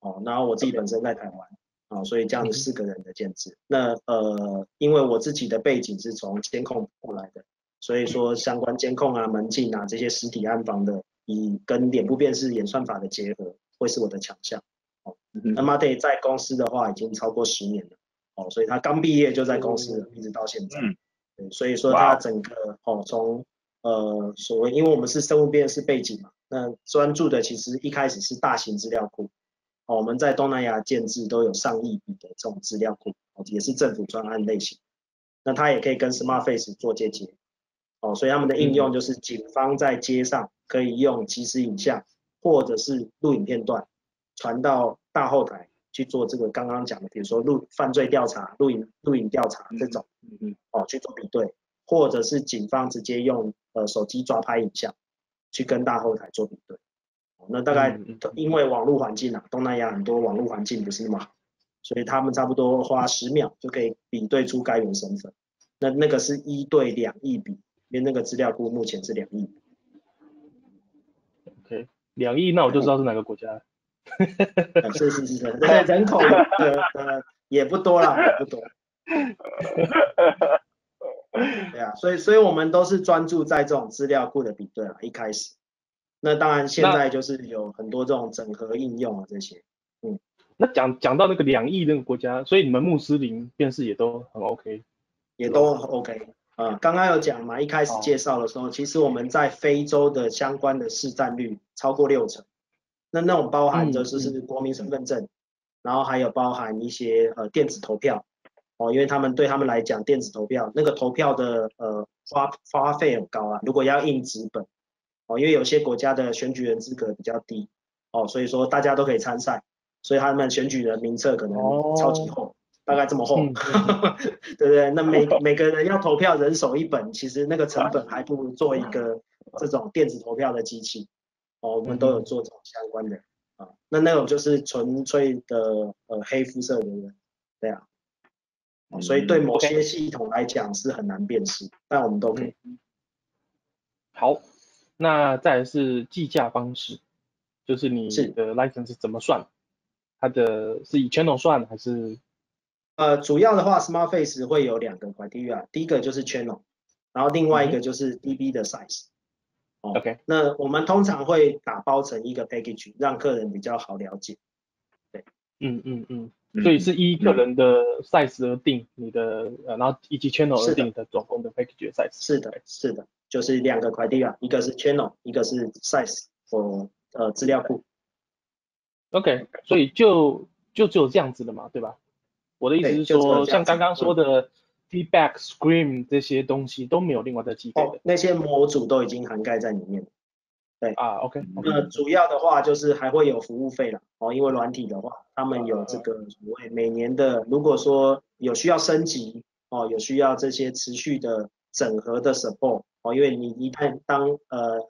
哦，然后我自己本身在台湾啊，所以这样四个人的建制。那呃，因为我自己的背景是从监控过来的，所以说相关监控啊、门禁啊这些实体安防的，以跟脸部辨识演算法的结合。会是我的强项，哦，那 m a d 在公司的话已经超过十年了，哦，所以他刚毕业就在公司了，一直到现在，对，所以说他整个哦从呃所谓，因为我们是生物辨识背景嘛，那专注的其实一开始是大型资料库，哦我们在东南亚建制都有上亿笔的这种资料库，哦也是政府专案类型，那它也可以跟 Smart Face 做接接，哦所以他们的应用就是警方在街上可以用即时影像或者是录影片段传到大后台。去做这个刚刚讲的，比如说录犯罪调查、录影录影调查这种，嗯嗯，哦去做比对，或者是警方直接用呃手机抓拍影像去跟大后台做比对，那大概因为网络环境啊，东南亚很多网络环境不是那么好，所以他们差不多花十秒就可以比对出该人身份，那那个是一对两亿比，因为那个资料库目前是两亿，OK，两亿那我就知道是哪个国家。是是是 <laughs> 人口也不多了，也不多。<laughs> <laughs> <laughs> 对啊，所以所以我们都是专注在这种资料库的比对啊，一开始。那当然现在就是有很多这种整合应用啊这些。嗯，那讲讲到那个两亿那个国家，所以你们穆斯林辨识也都很 OK，也都 OK。啊，刚刚有讲嘛，一开始介绍的时候，其实我们在非洲的相关的市占率超过六成。那那种包含着就是国民身份证，然后还有包含一些呃电子投票哦，因为他们对他们来讲电子投票那个投票的呃花花费很高啊，如果要印纸本哦，因为有些国家的选举人资格比较低哦，所以说大家都可以参赛，所以他们选举人名册可能超级厚，大概这么厚，<laughs> 对不对？那每每个人要投票人手一本，其实那个成本还不如做一个这种电子投票的机器。哦，我们都有做这种相关的啊，那那种就是纯粹的呃黑肤色的人，对啊，所以对某些系统来讲是很难辨识，但我们都可以。好，那再是计价方式，就是你的 license 怎么算？它的是以 channel 算还是？呃，主要的话，Smart Face 会有两个 criteria，第一个就是 channel，然后另外一个就是 DB 的 size。OK，那我们通常会打包成一个 package，让客人比较好了解。对，嗯嗯嗯，所以是依个人的 size 而定你的，呃，然后以及 channel 而定的总共的 package size。是的，是的，就是两个 criteria，一个是 channel，一个是 size for 呃资料库。OK，所以就就只有这样子的嘛，对吧？我的意思是说，像刚刚说的。Feedback Screen 这些东西都没有另外的计费的，那些模组都已经涵盖在里面。对。啊，OK。那主要的话就是还会有服务费了哦，因为软体的话，他们有这个所谓每年的，如果说有需要升级哦，有需要这些持续的整合的 support 哦，因为你一旦当呃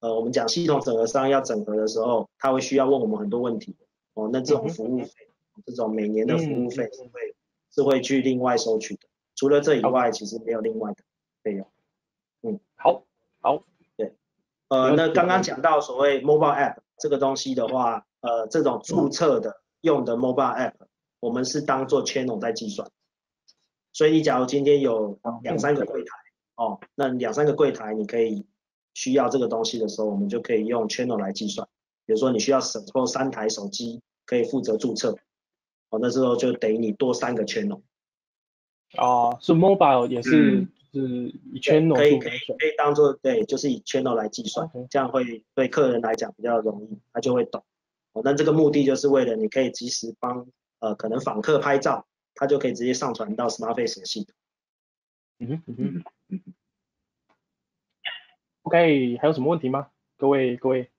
呃我们讲系统整合商要整合的时候，他会需要问我们很多问题哦，那这种服务费，这种每年的服务费是会是会去另外收取的。除了这以外，其实没有另外的费用。嗯，好，好，对，呃，那刚刚讲到所谓 mobile app 这个东西的话，呃，这种注册的用的 mobile app，我们是当做 channel 在计算。所以你假如今天有两三个柜台，哦，那两三个柜台你可以需要这个东西的时候，我们就可以用 channel 来计算。比如说你需要省或三台手机可以负责注册，哦，那时候就等于你多三个 channel。哦，是 mobile 也是是以 channel 可以可以可以当做对，就是以 channel 来计算，这样会对客人来讲比较容易，他就会懂。哦，那这个目的就是为了你可以及时帮呃可能访客拍照，他就可以直接上传到 Smart Face 的系统。嗯哼嗯哼。OK，还有什么问题吗？各位各位。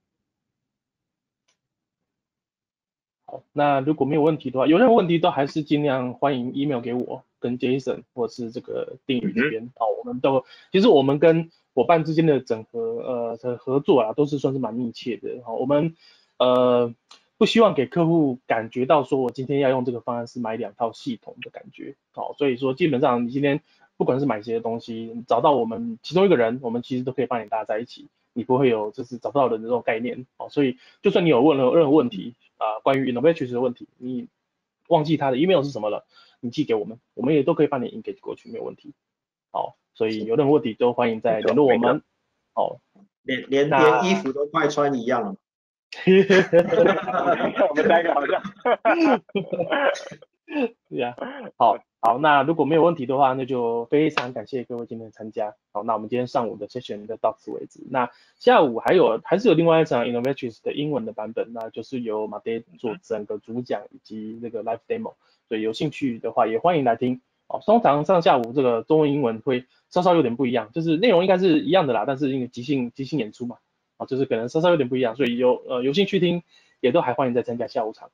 好，那如果没有问题的话，有任何问题都还是尽量欢迎 email 给我。跟 Jason 或是这个定宇这边哦，我们都其实我们跟伙伴之间的整合呃的合作啊，都是算是蛮密切的哈。我们呃不希望给客户感觉到说我今天要用这个方案是买两套系统的感觉好，所以说基本上你今天不管是买些东西，找到我们其中一个人，我们其实都可以帮你搭在一起，你不会有就是找不到人的这种概念哦。所以就算你有问了任何问题啊，关于 innovation 的问题，你忘记他的 email 是什么了？你寄给我们，我们也都可以帮你 engage 过去，没有问题。好，所以有任何问题都欢迎再联络我们。好，连连连衣服都快穿一样了。<laughs> 我们三个好像。对 <laughs> 呀，好，好，那如果没有问题的话，那就非常感谢各位今天的参加。好，那我们今天上午的 session 就到此为止。那下午还有还是有另外一场 Innovations 的英文的版本，那就是由马爹做整个主讲以及那个 live demo。所以有兴趣的话也欢迎来听。哦，通常上下午这个中文英文会稍稍有点不一样，就是内容应该是一样的啦，但是因为即兴即兴演出嘛，啊，就是可能稍稍有点不一样，所以有呃有兴趣听也都还欢迎再参加下午场。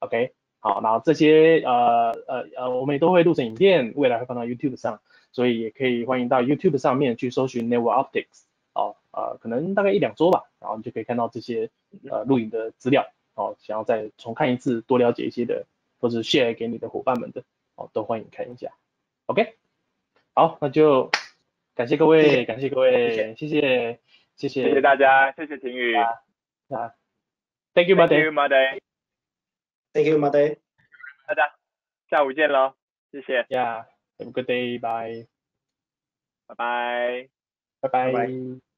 OK。好，然后这些呃呃呃，我们也都会录成影片，未来会放到 YouTube 上，所以也可以欢迎到 YouTube 上面去搜寻 Network Optics，哦，呃，可能大概一两周吧，然后你就可以看到这些呃录影的资料，哦，想要再重看一次，多了解一些的，或者 share 给你的伙伴们的，哦，都欢迎看一下。OK，好，那就感谢各位，感谢各位，谢谢，谢谢，谢谢。大家，谢谢婷宇，啊，Thank you, Thank you, Monday. Thank you, matey 大家下午见喽，谢谢。Yeah, have a good day. Bye. 拜拜。拜拜。